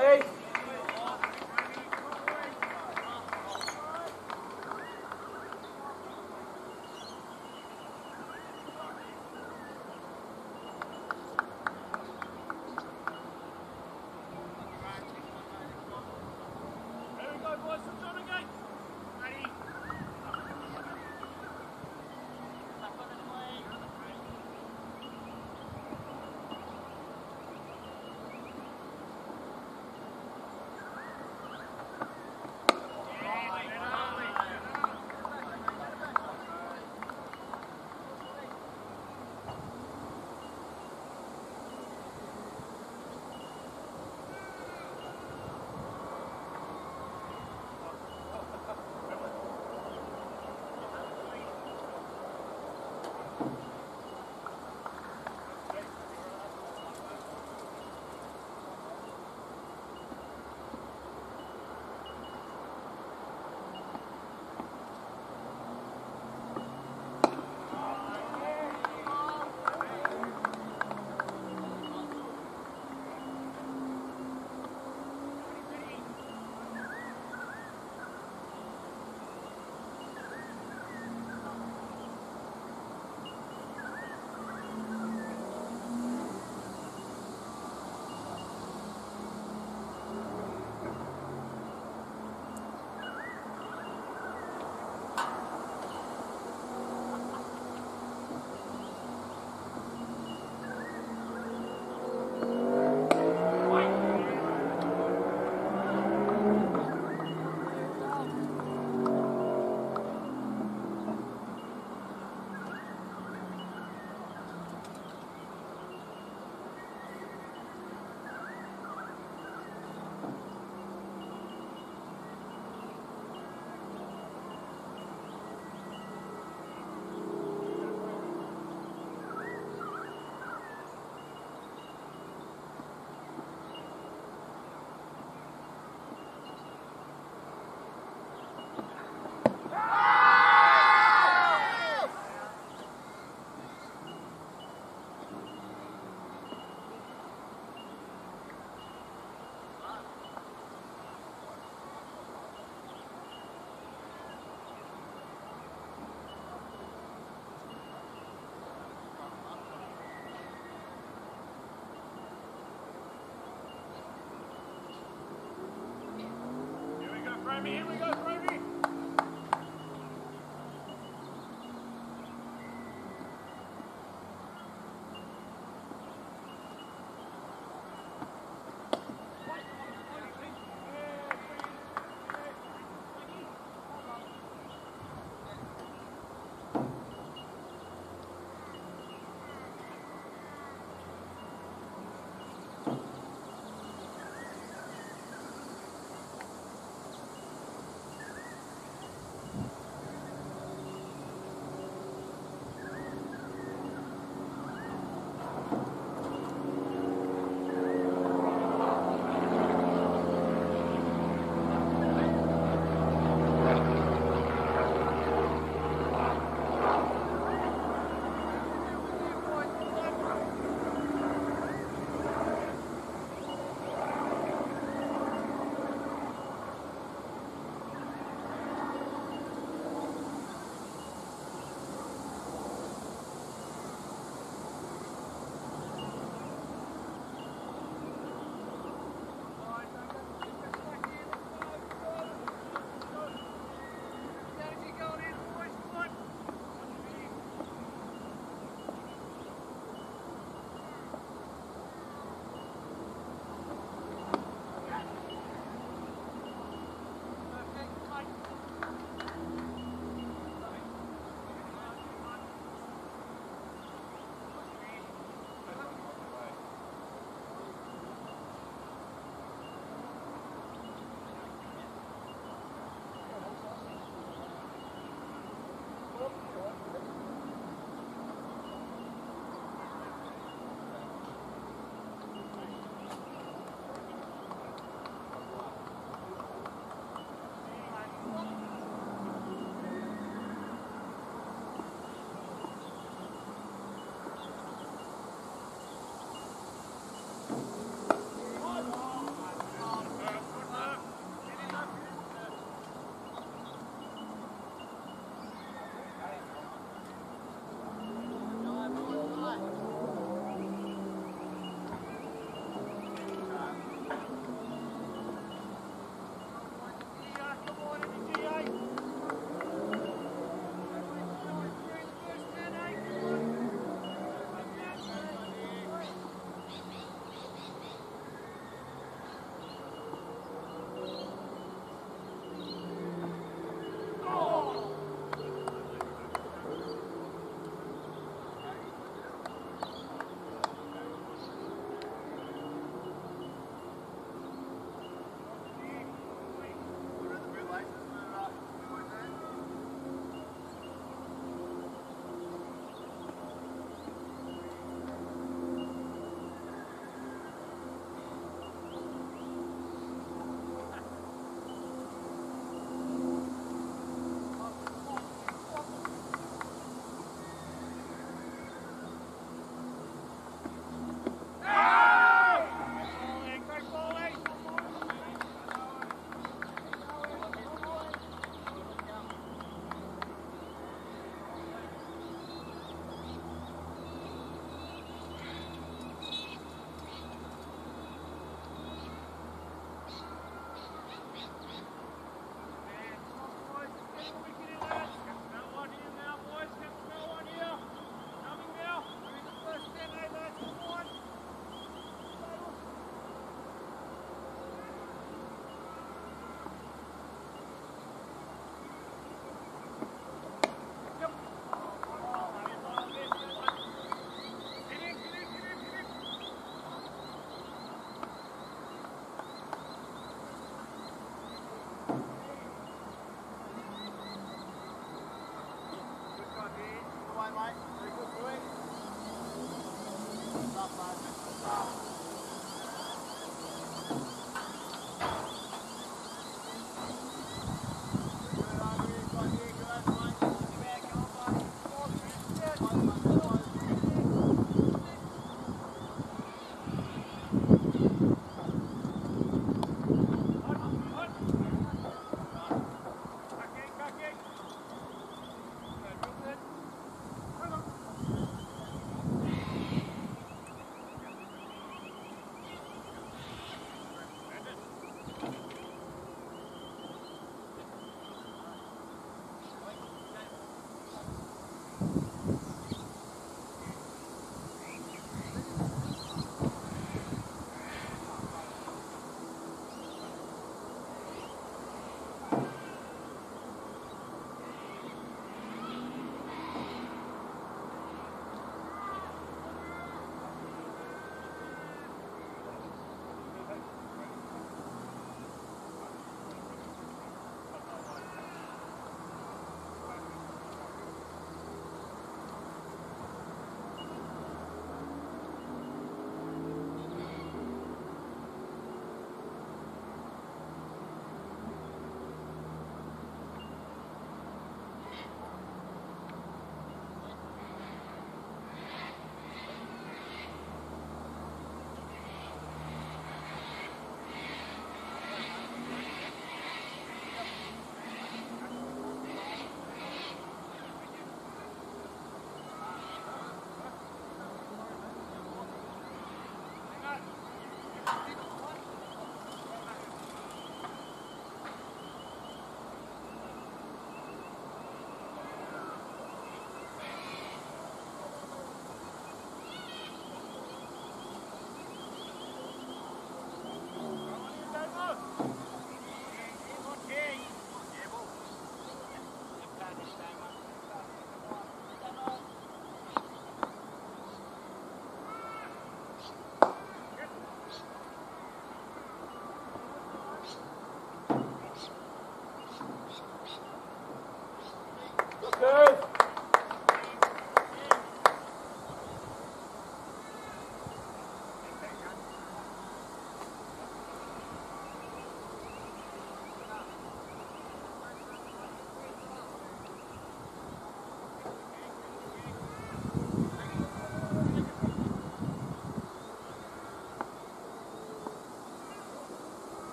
Hey. Grammy, here we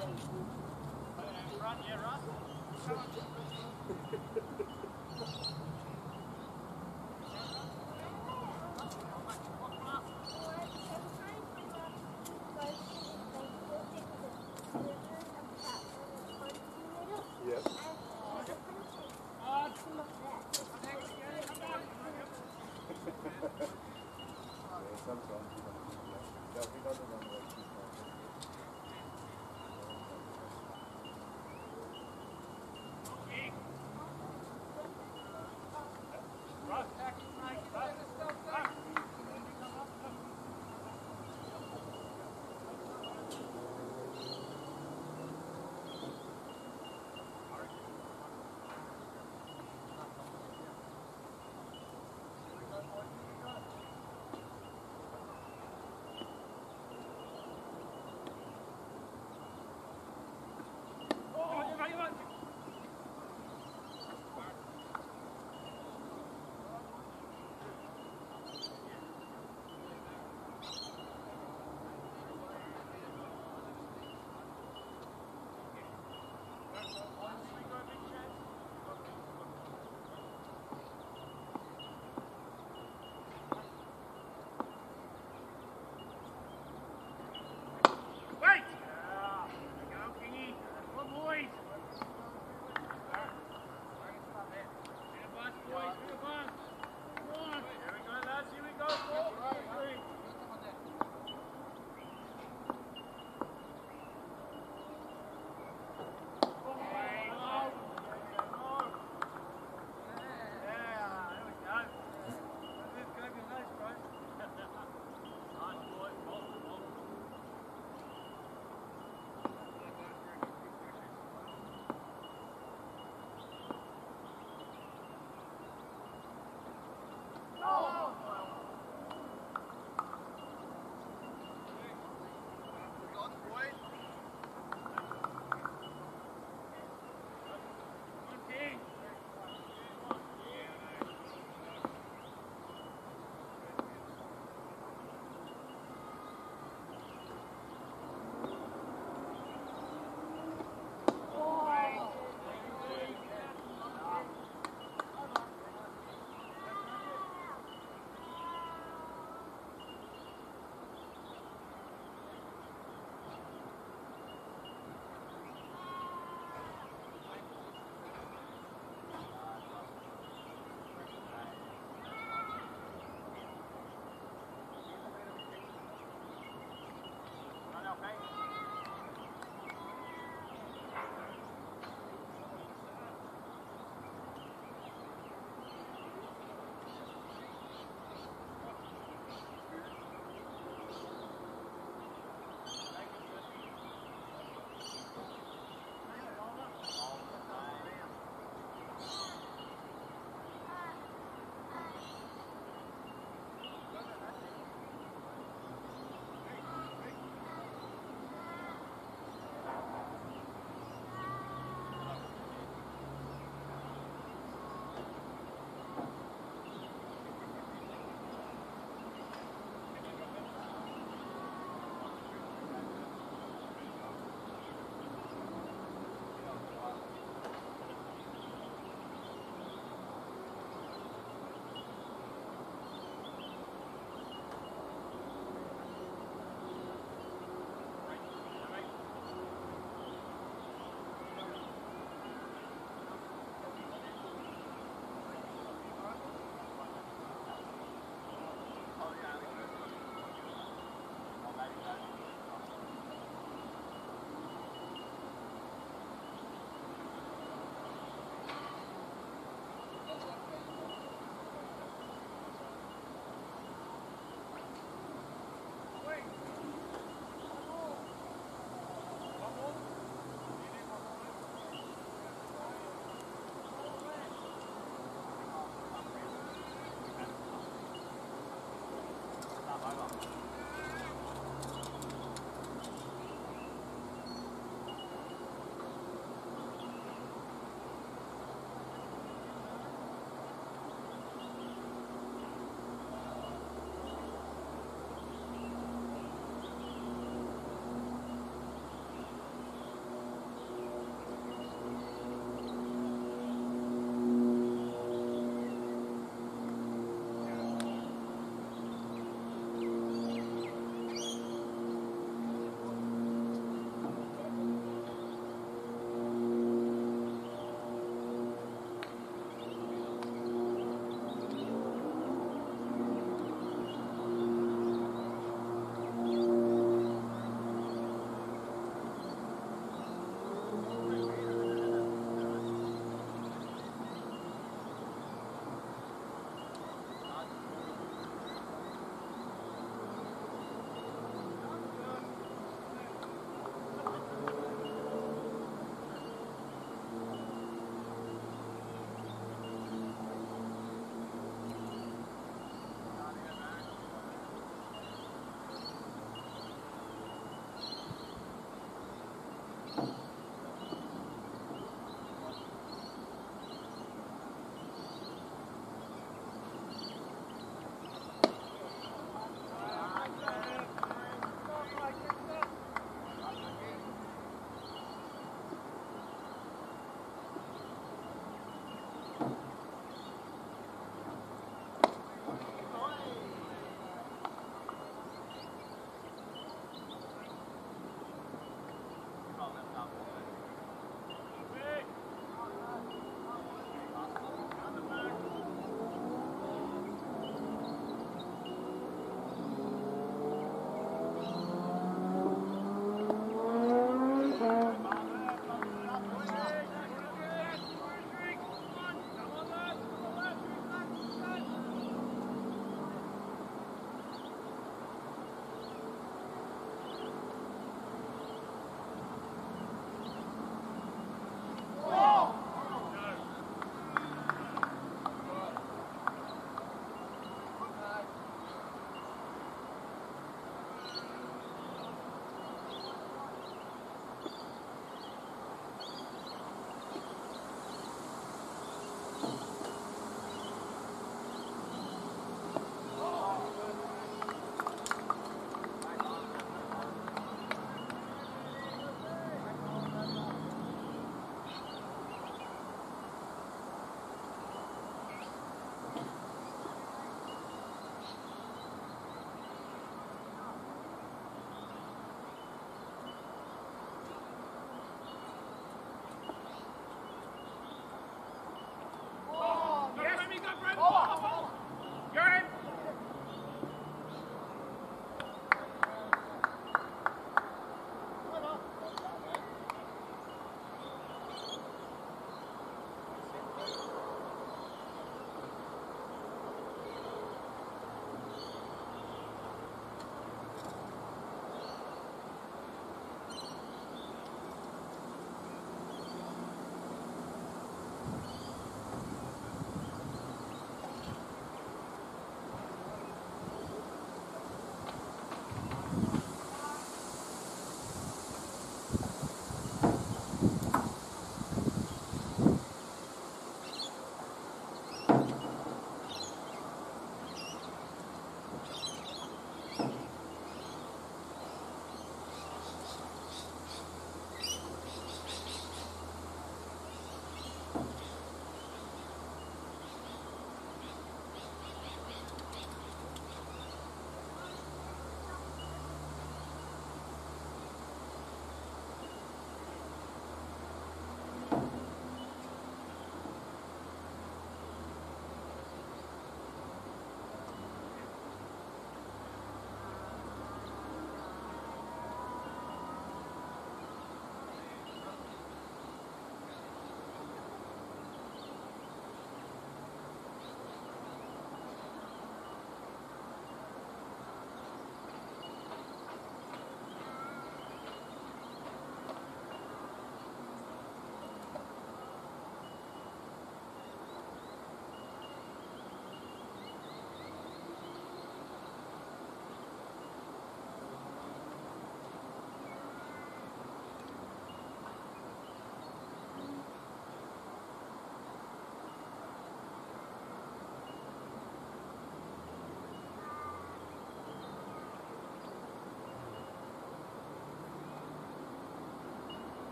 Run, yeah, run. Fuck.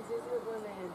This is a woman.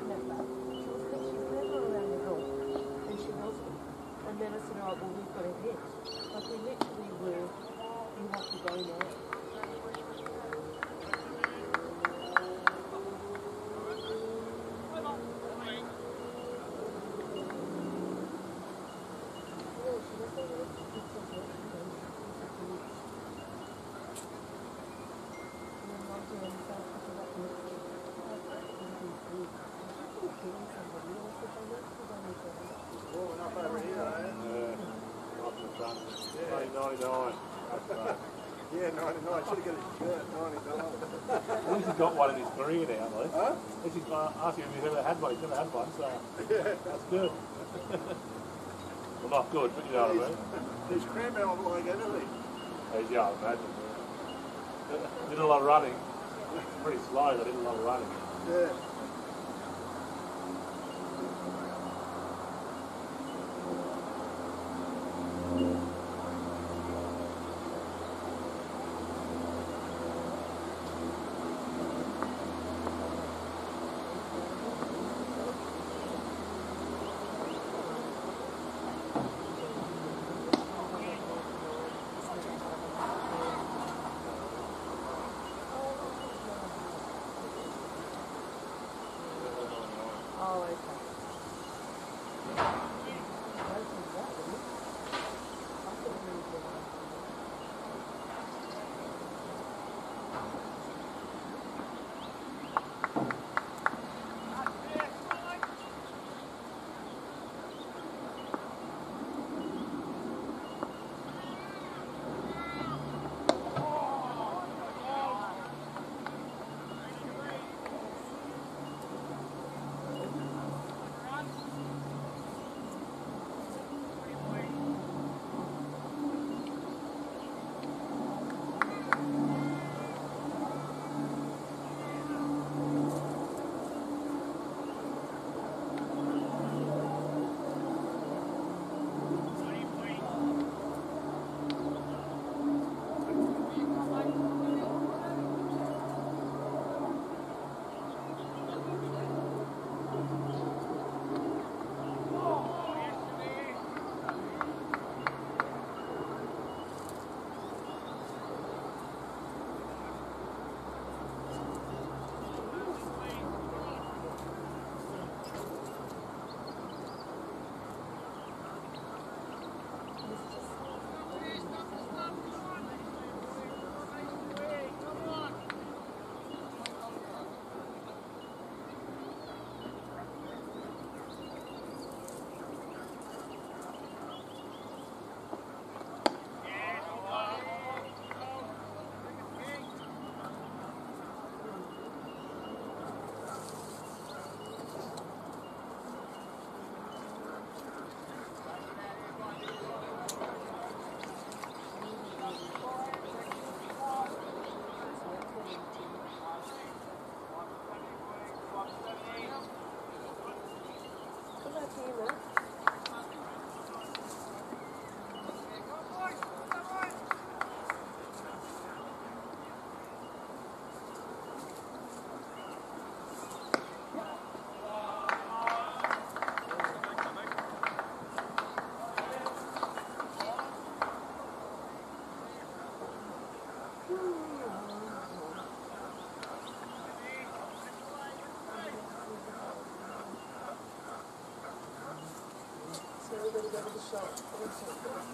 But we hit. We literally were, you have to go now. running. Pretty slow, they didn't love running. Yeah. Vamos ver.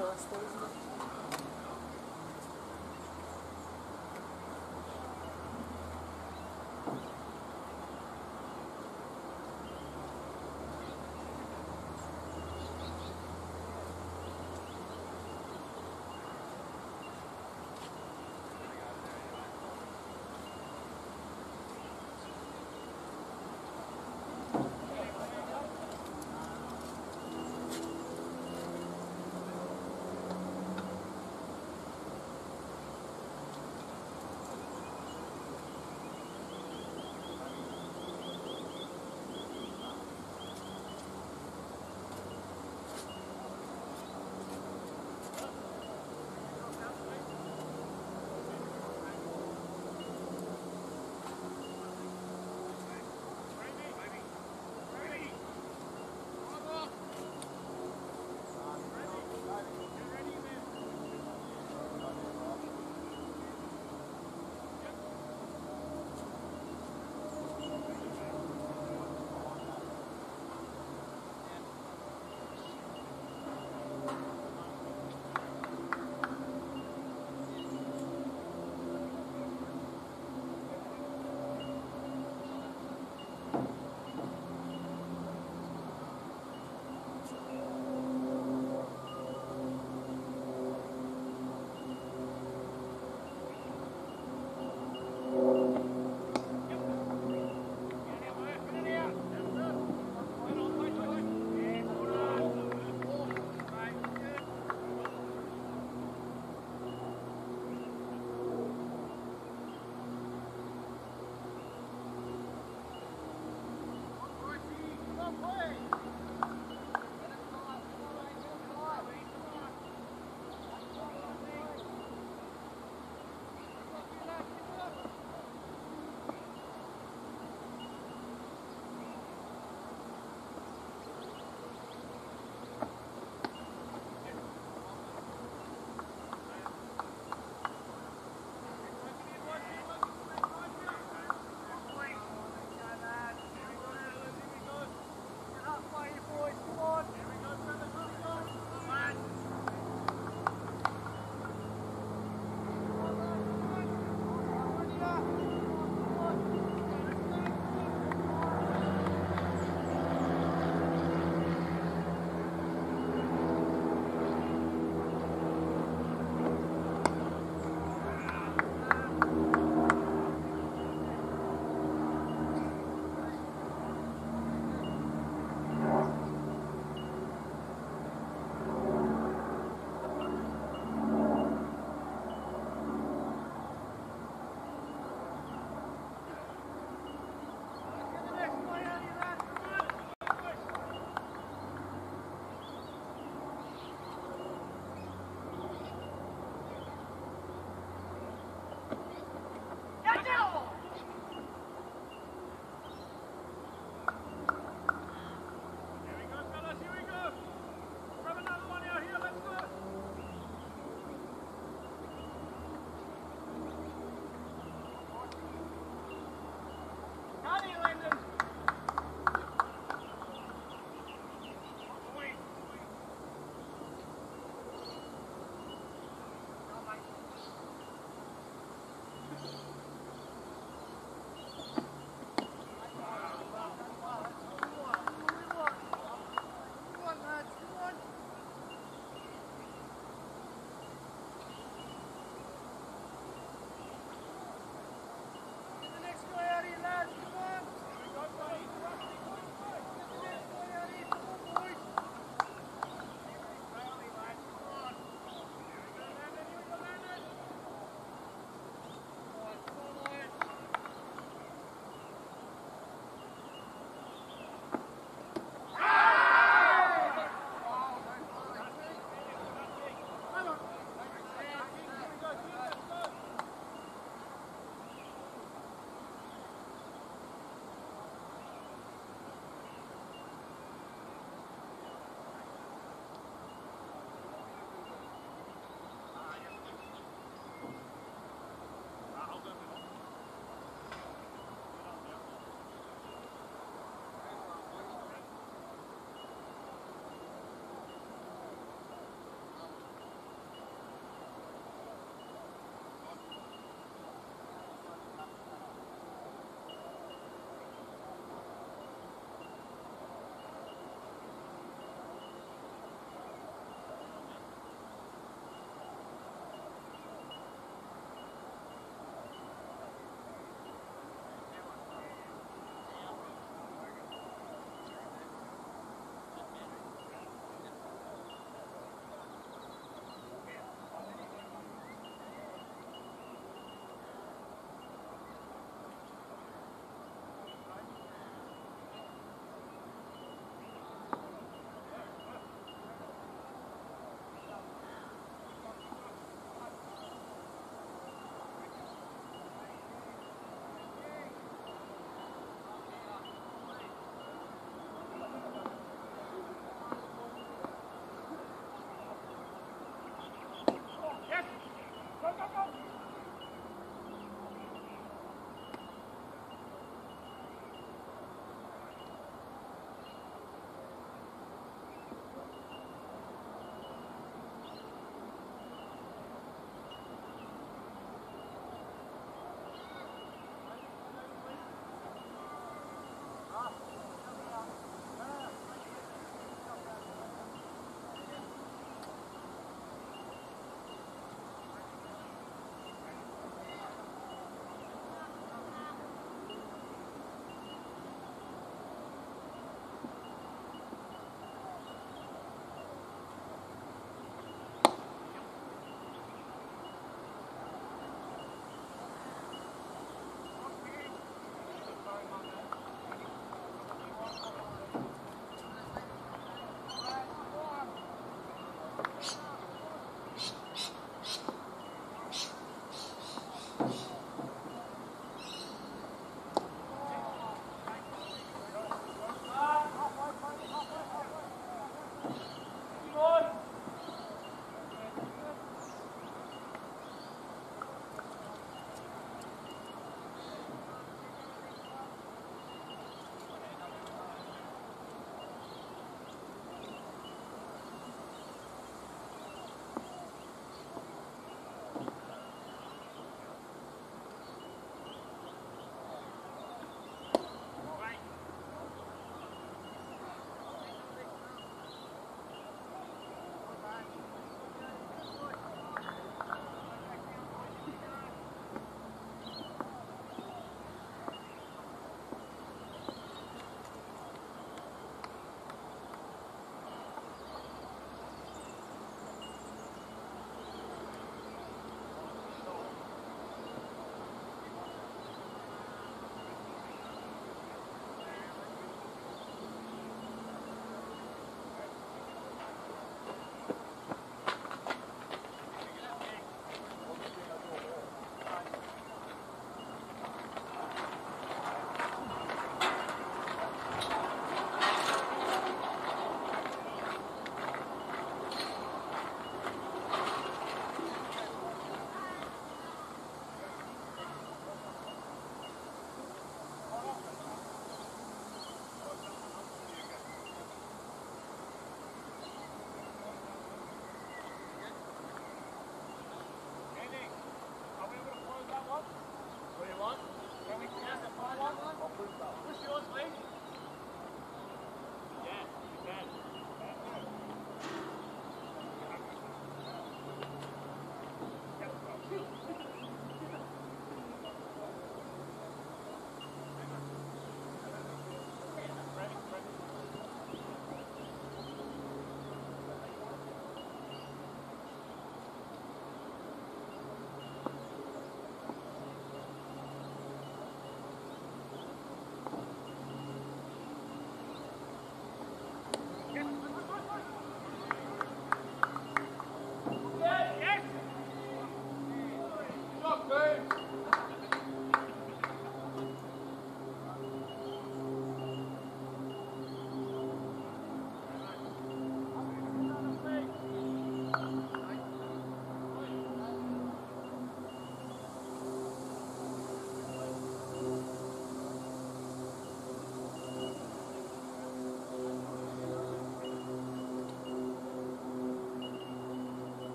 dois,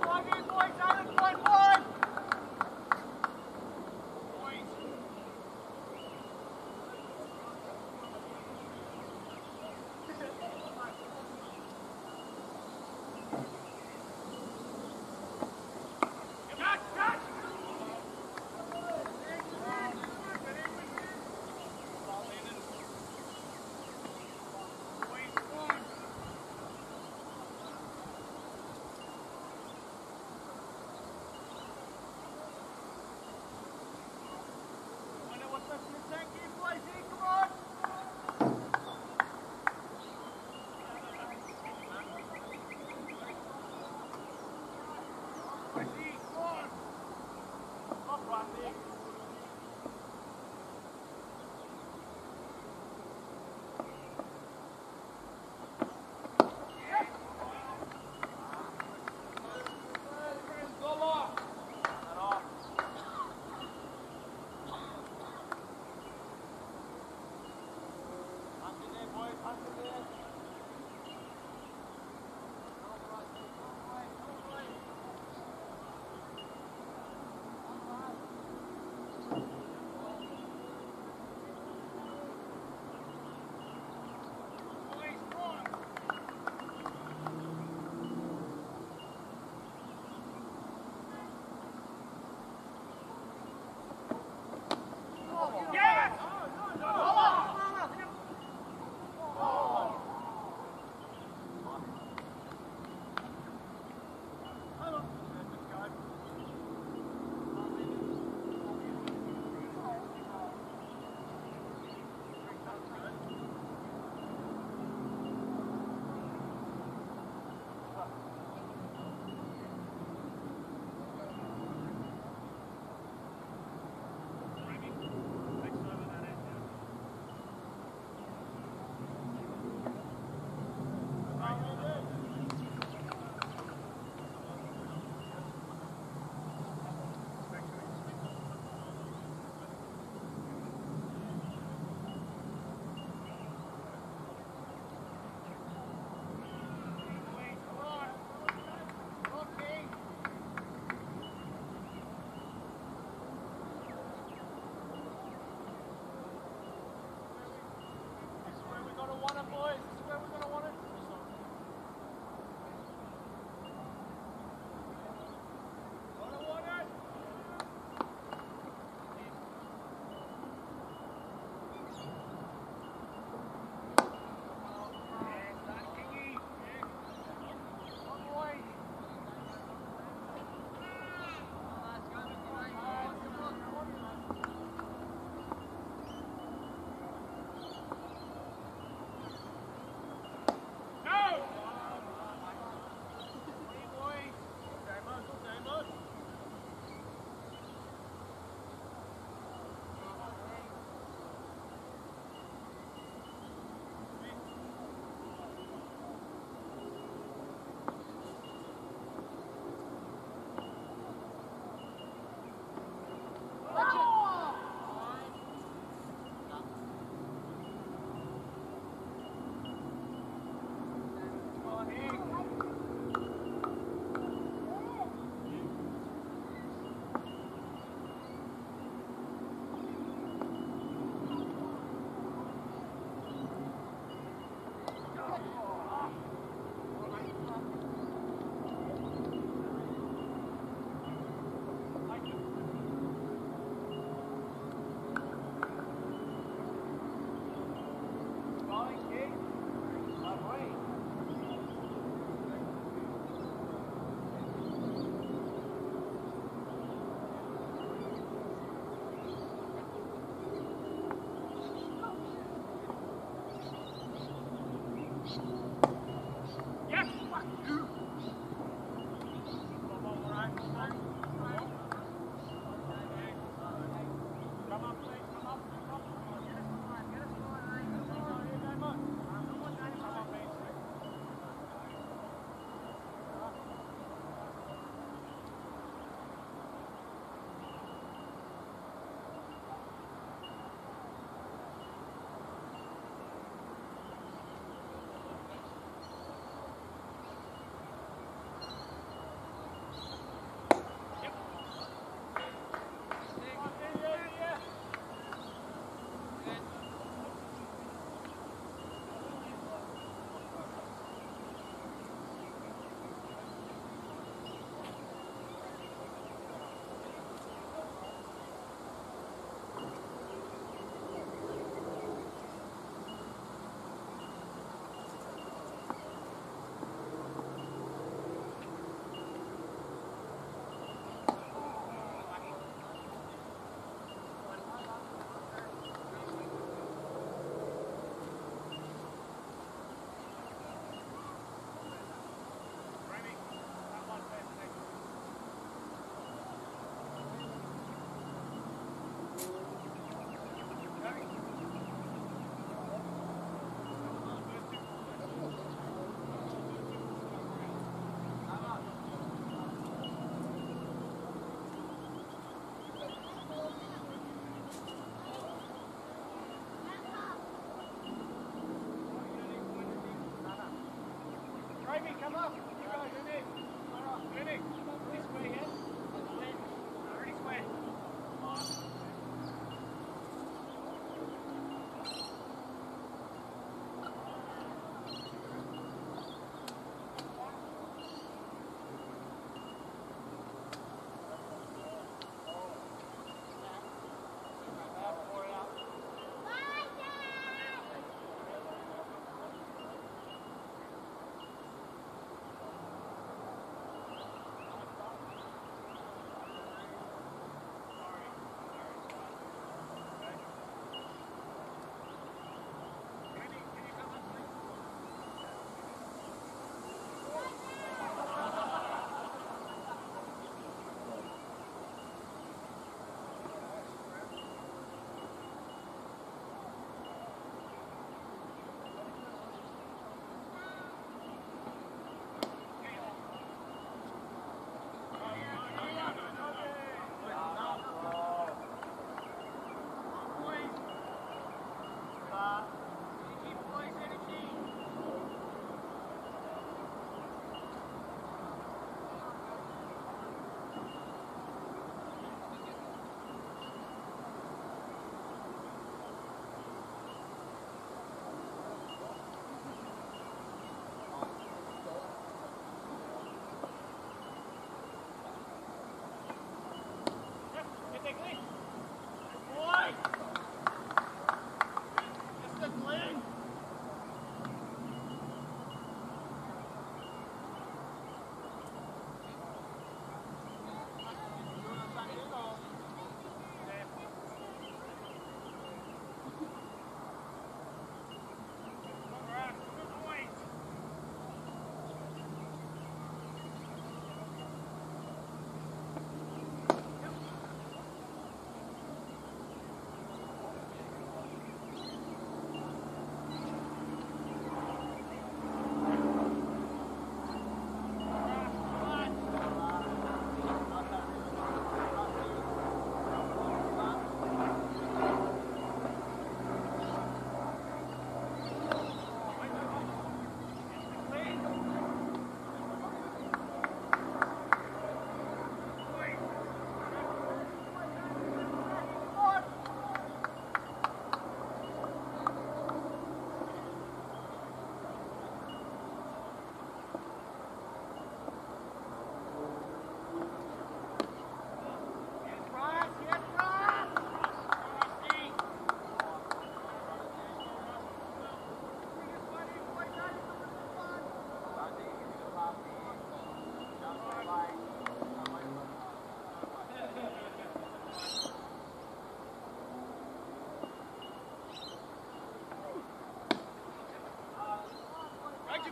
Five in,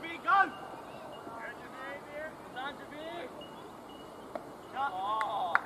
Go, Javi, go! It's on Javi. Oh.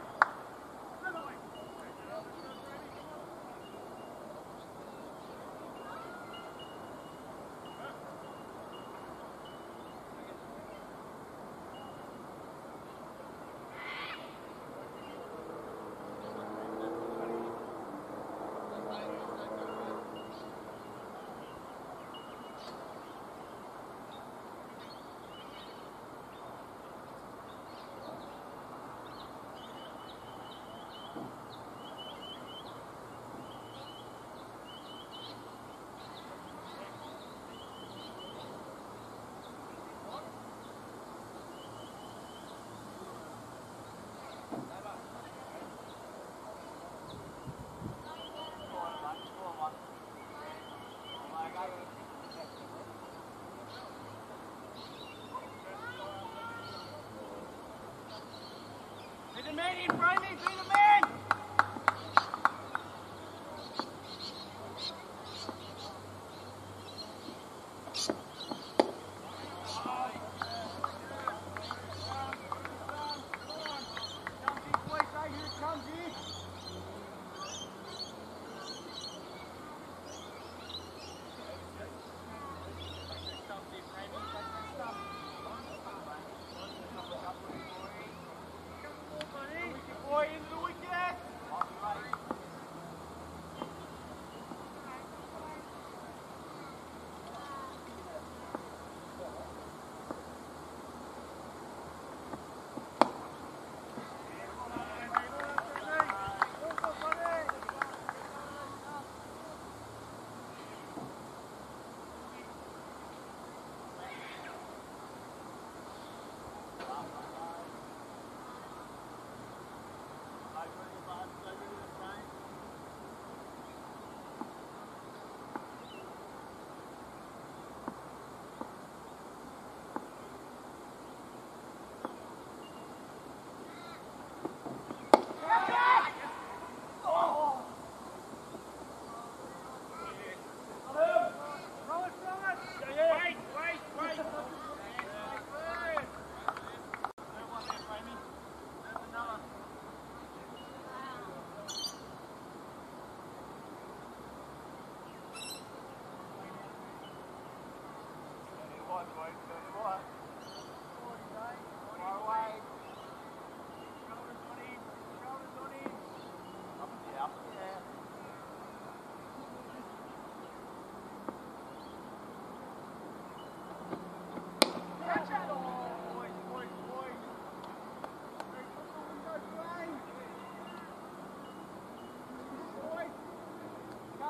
Man in front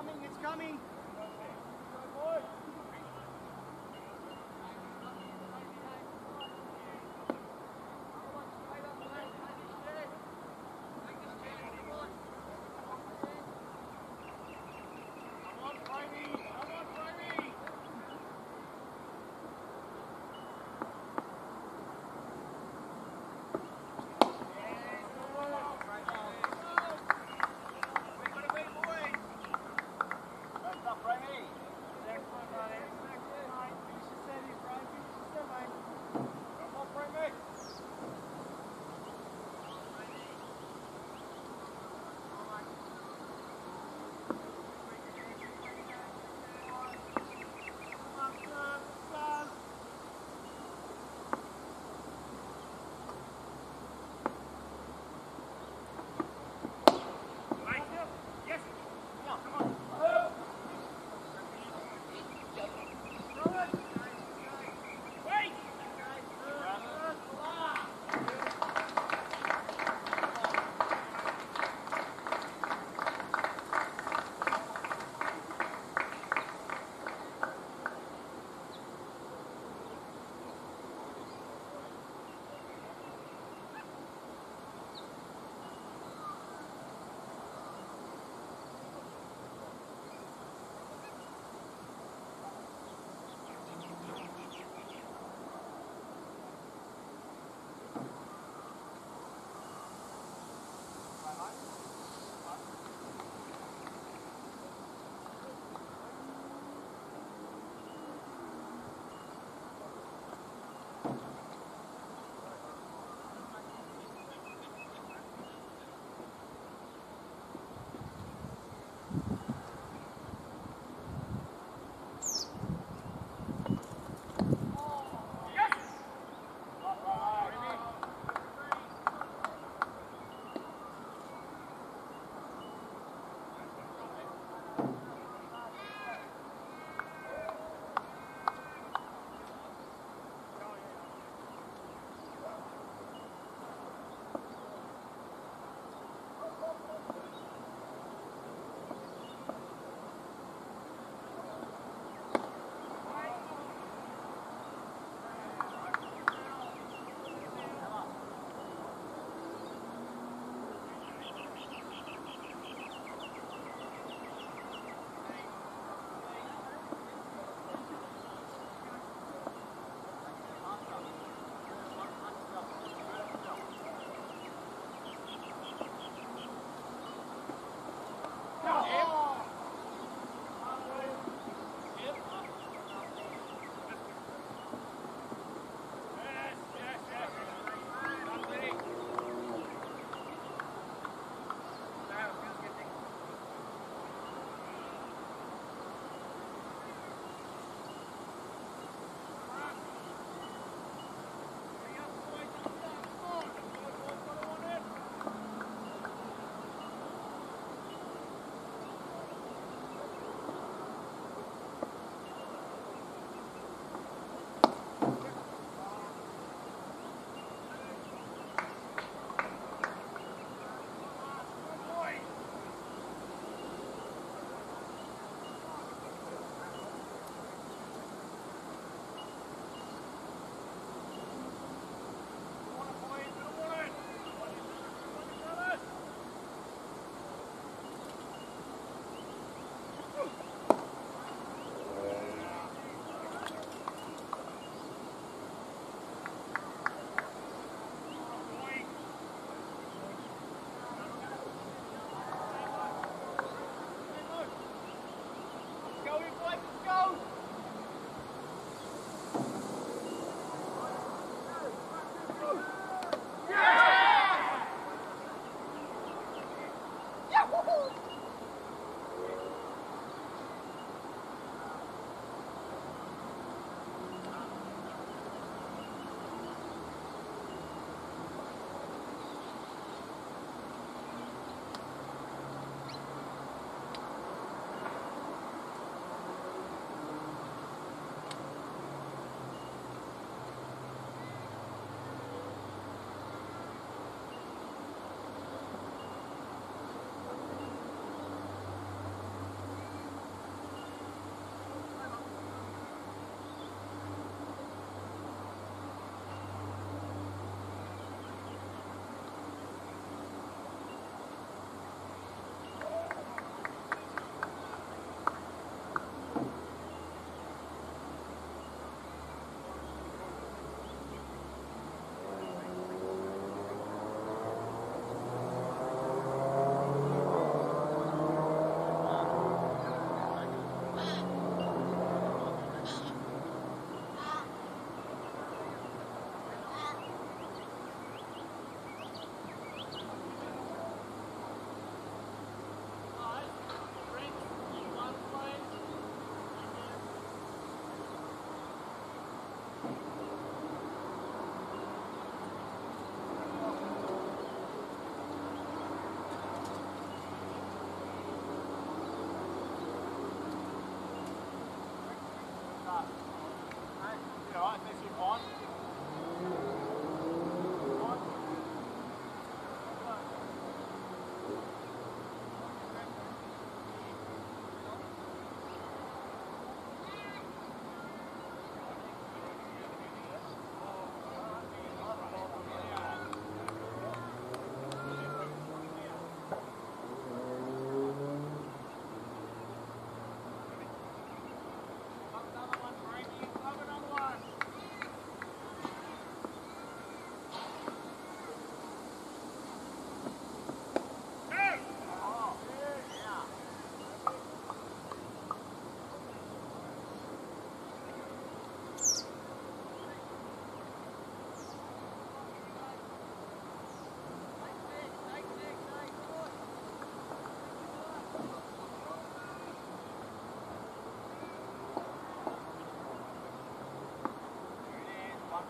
Coming, it's coming.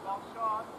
Block shot.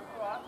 Antoine.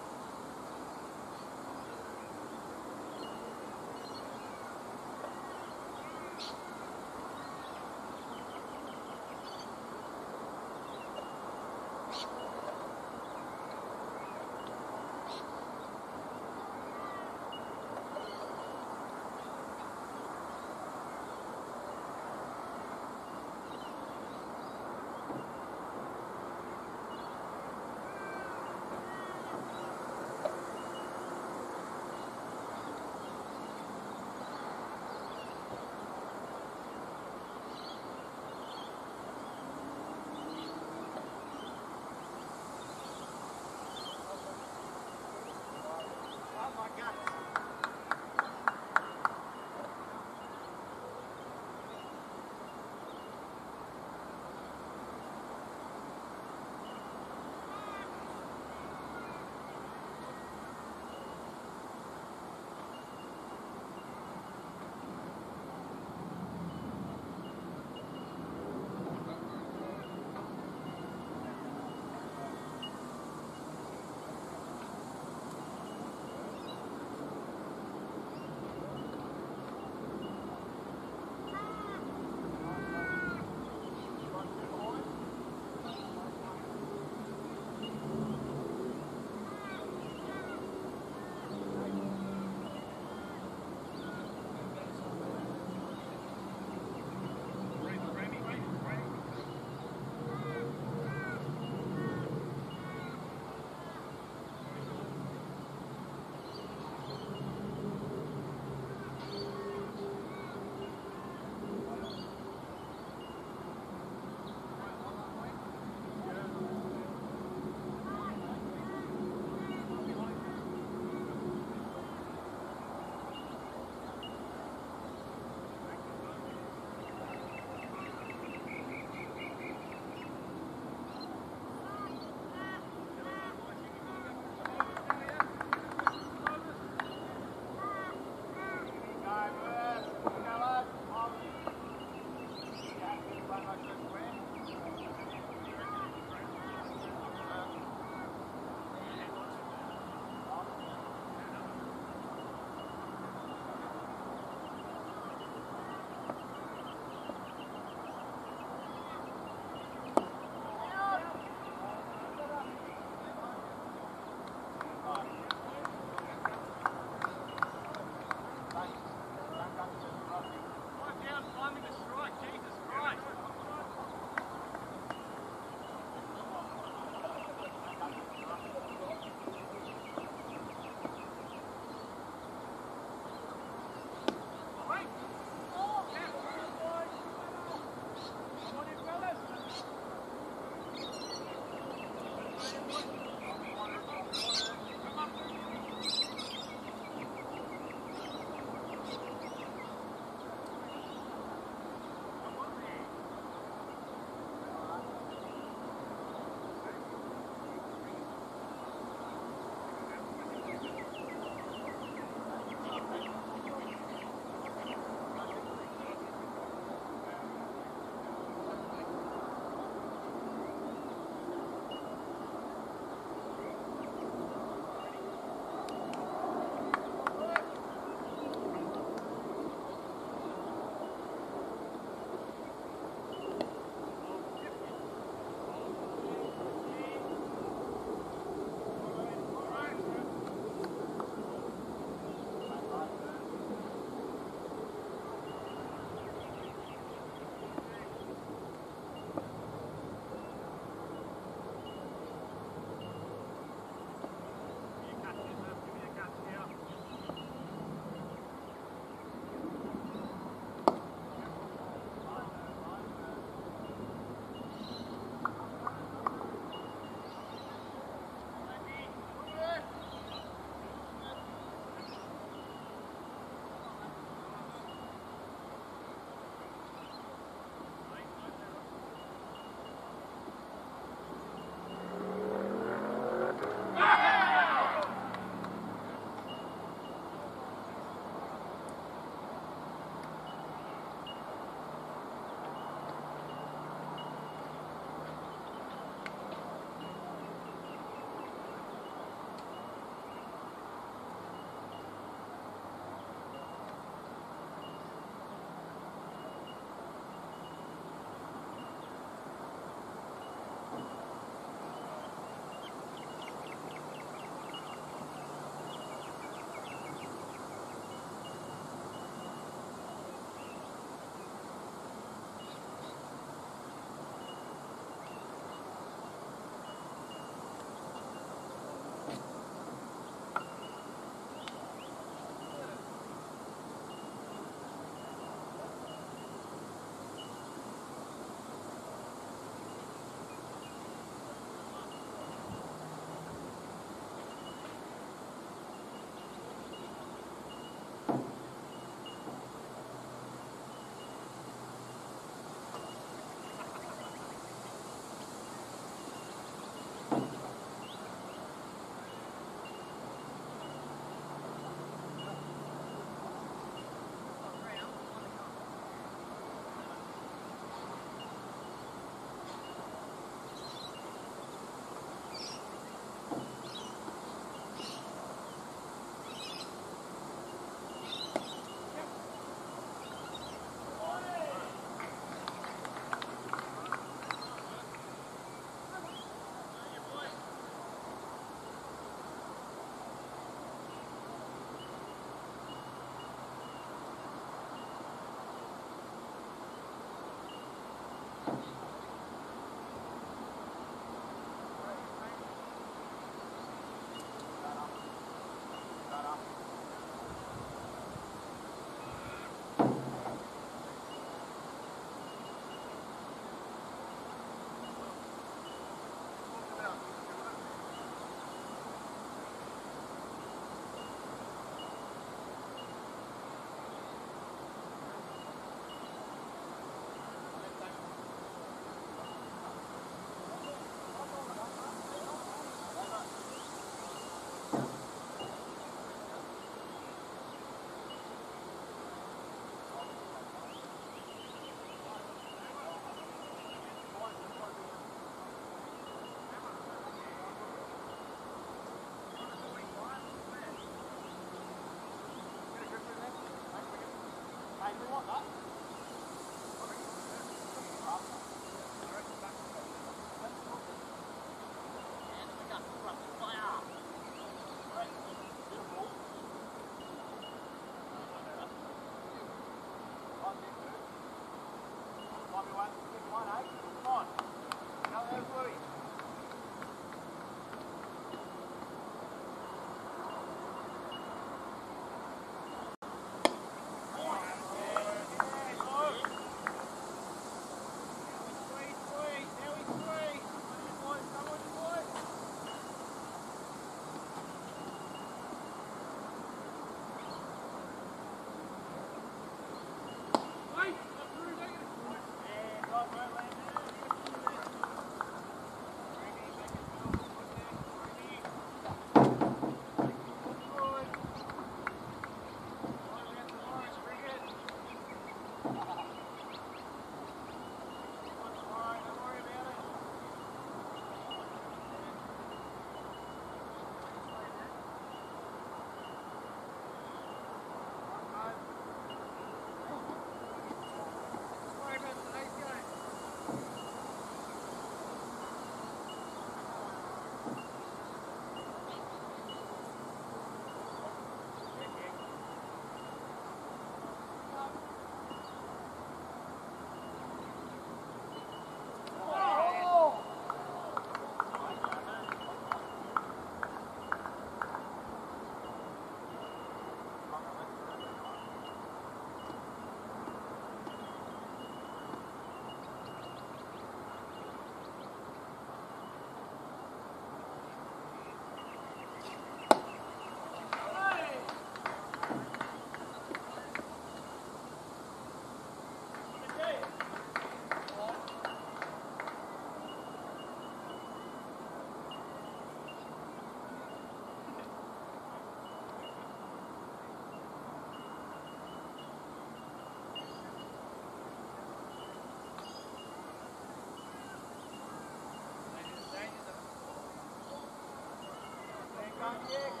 Thank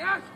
Gracias.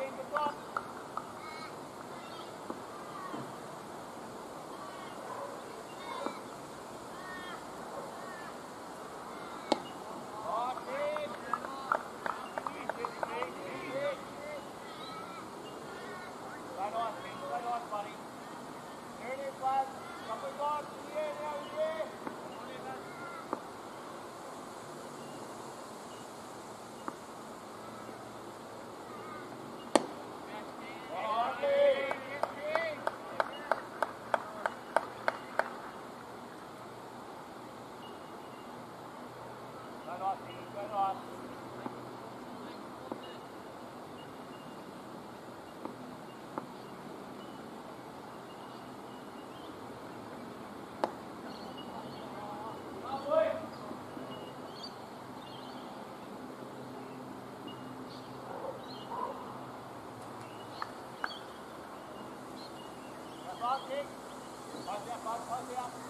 Thank you. पास एक पास गया पास पास गया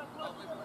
Oh, my God.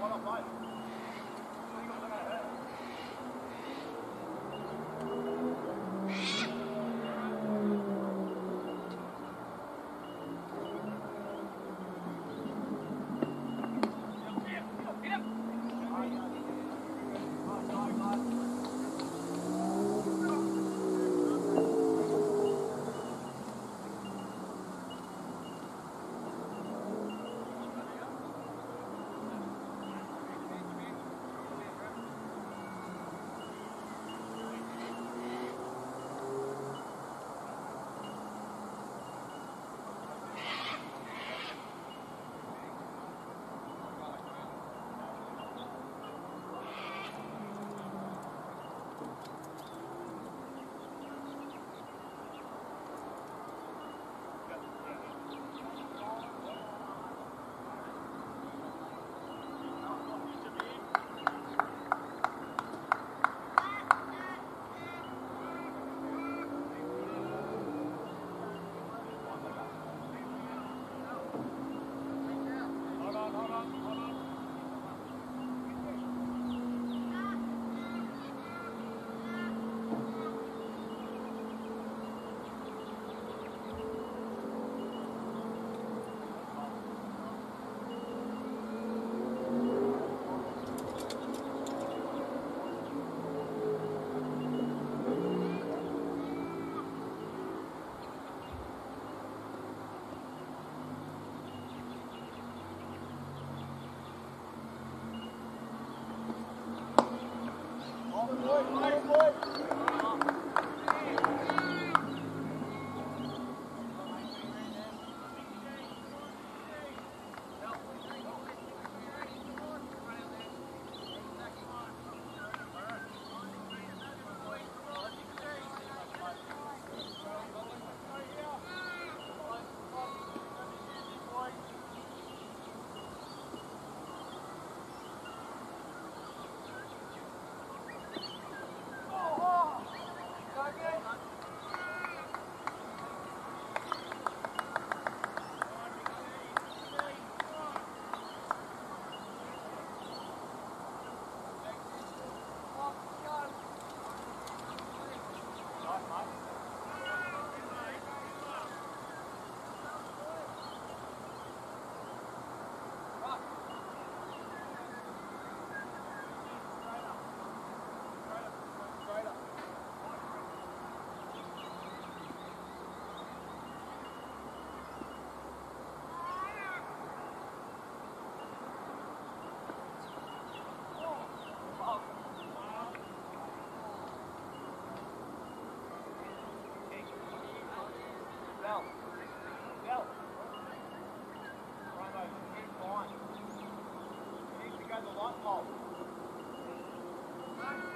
What a fight.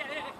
yeah, yeah.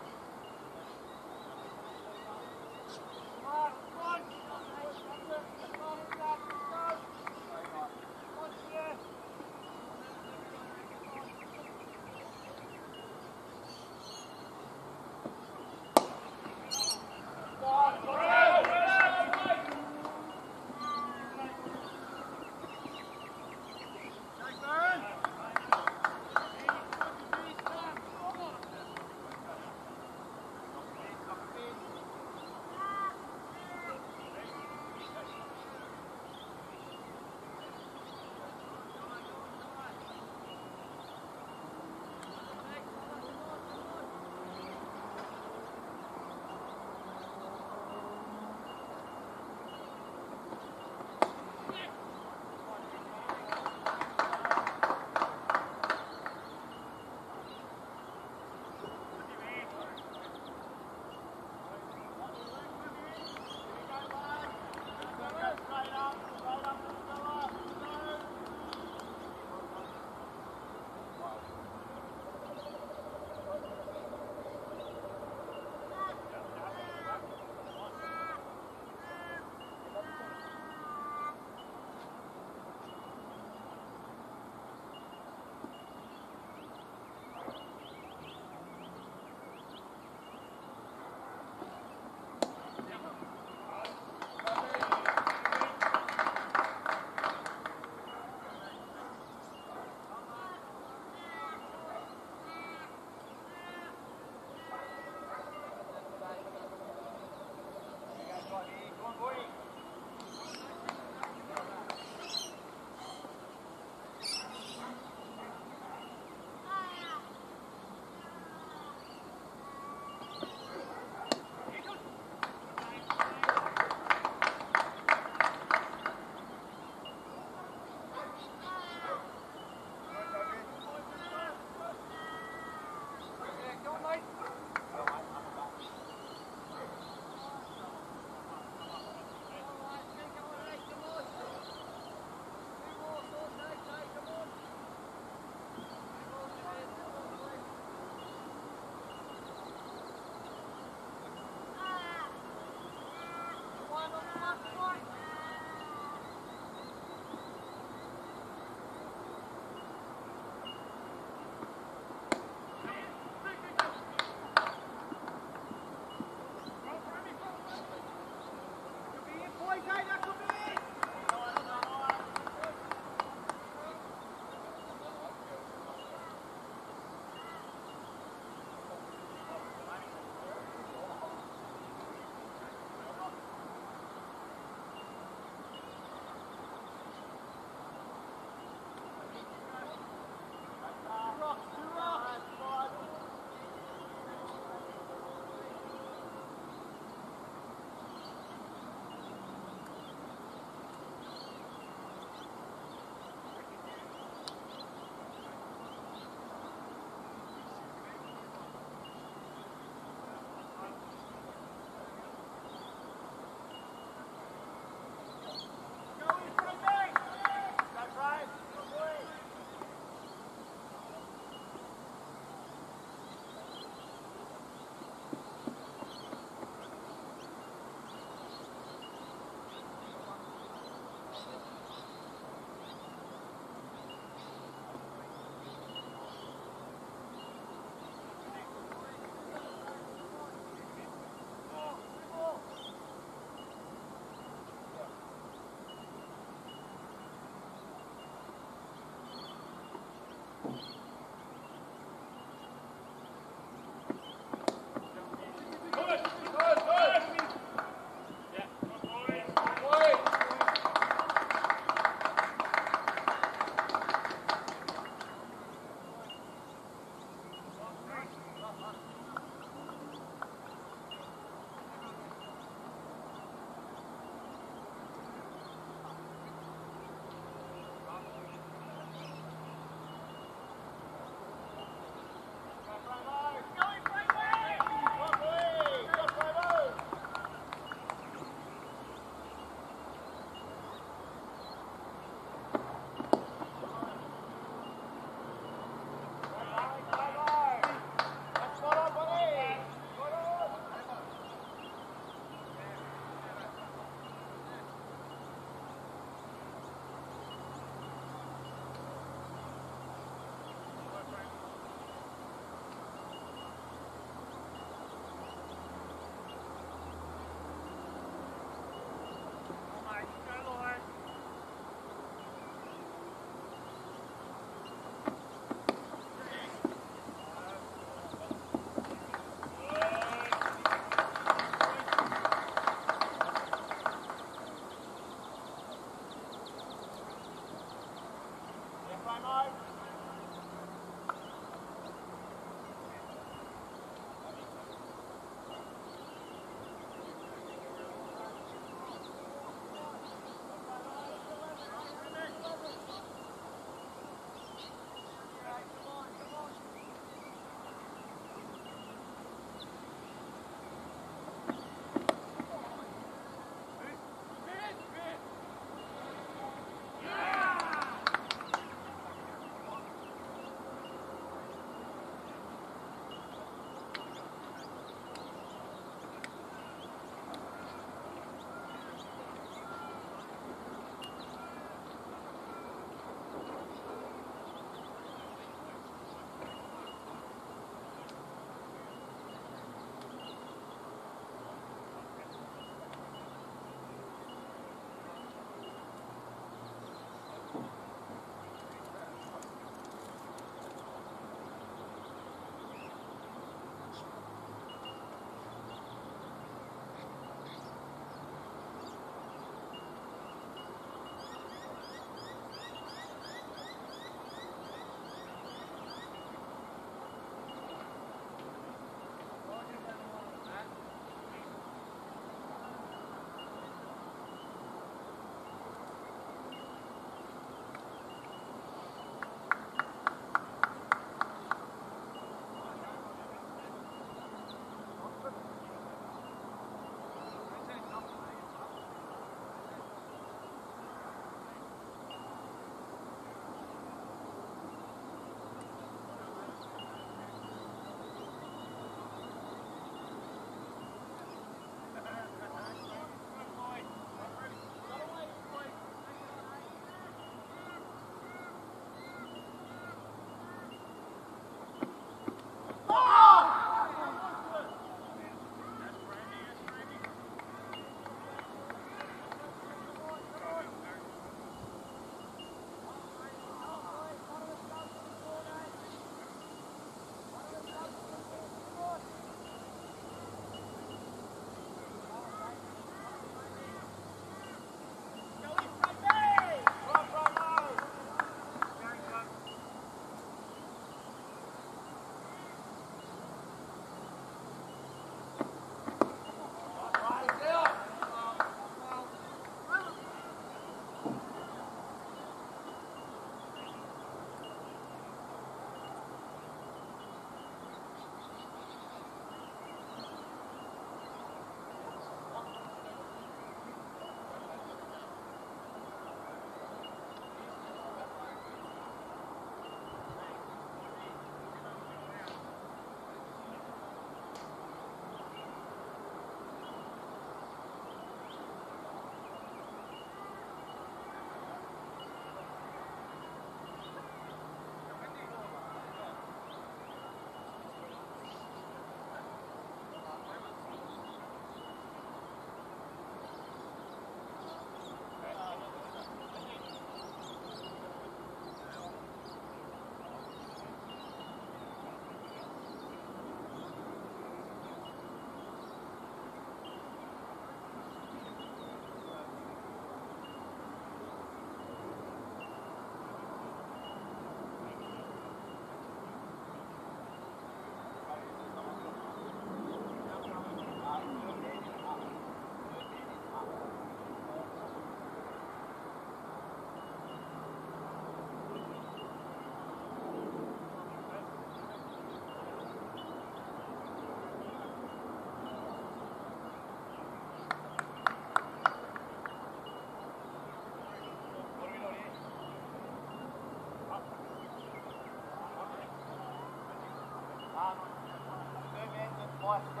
Watch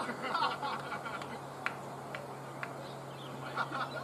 Ha ha ha!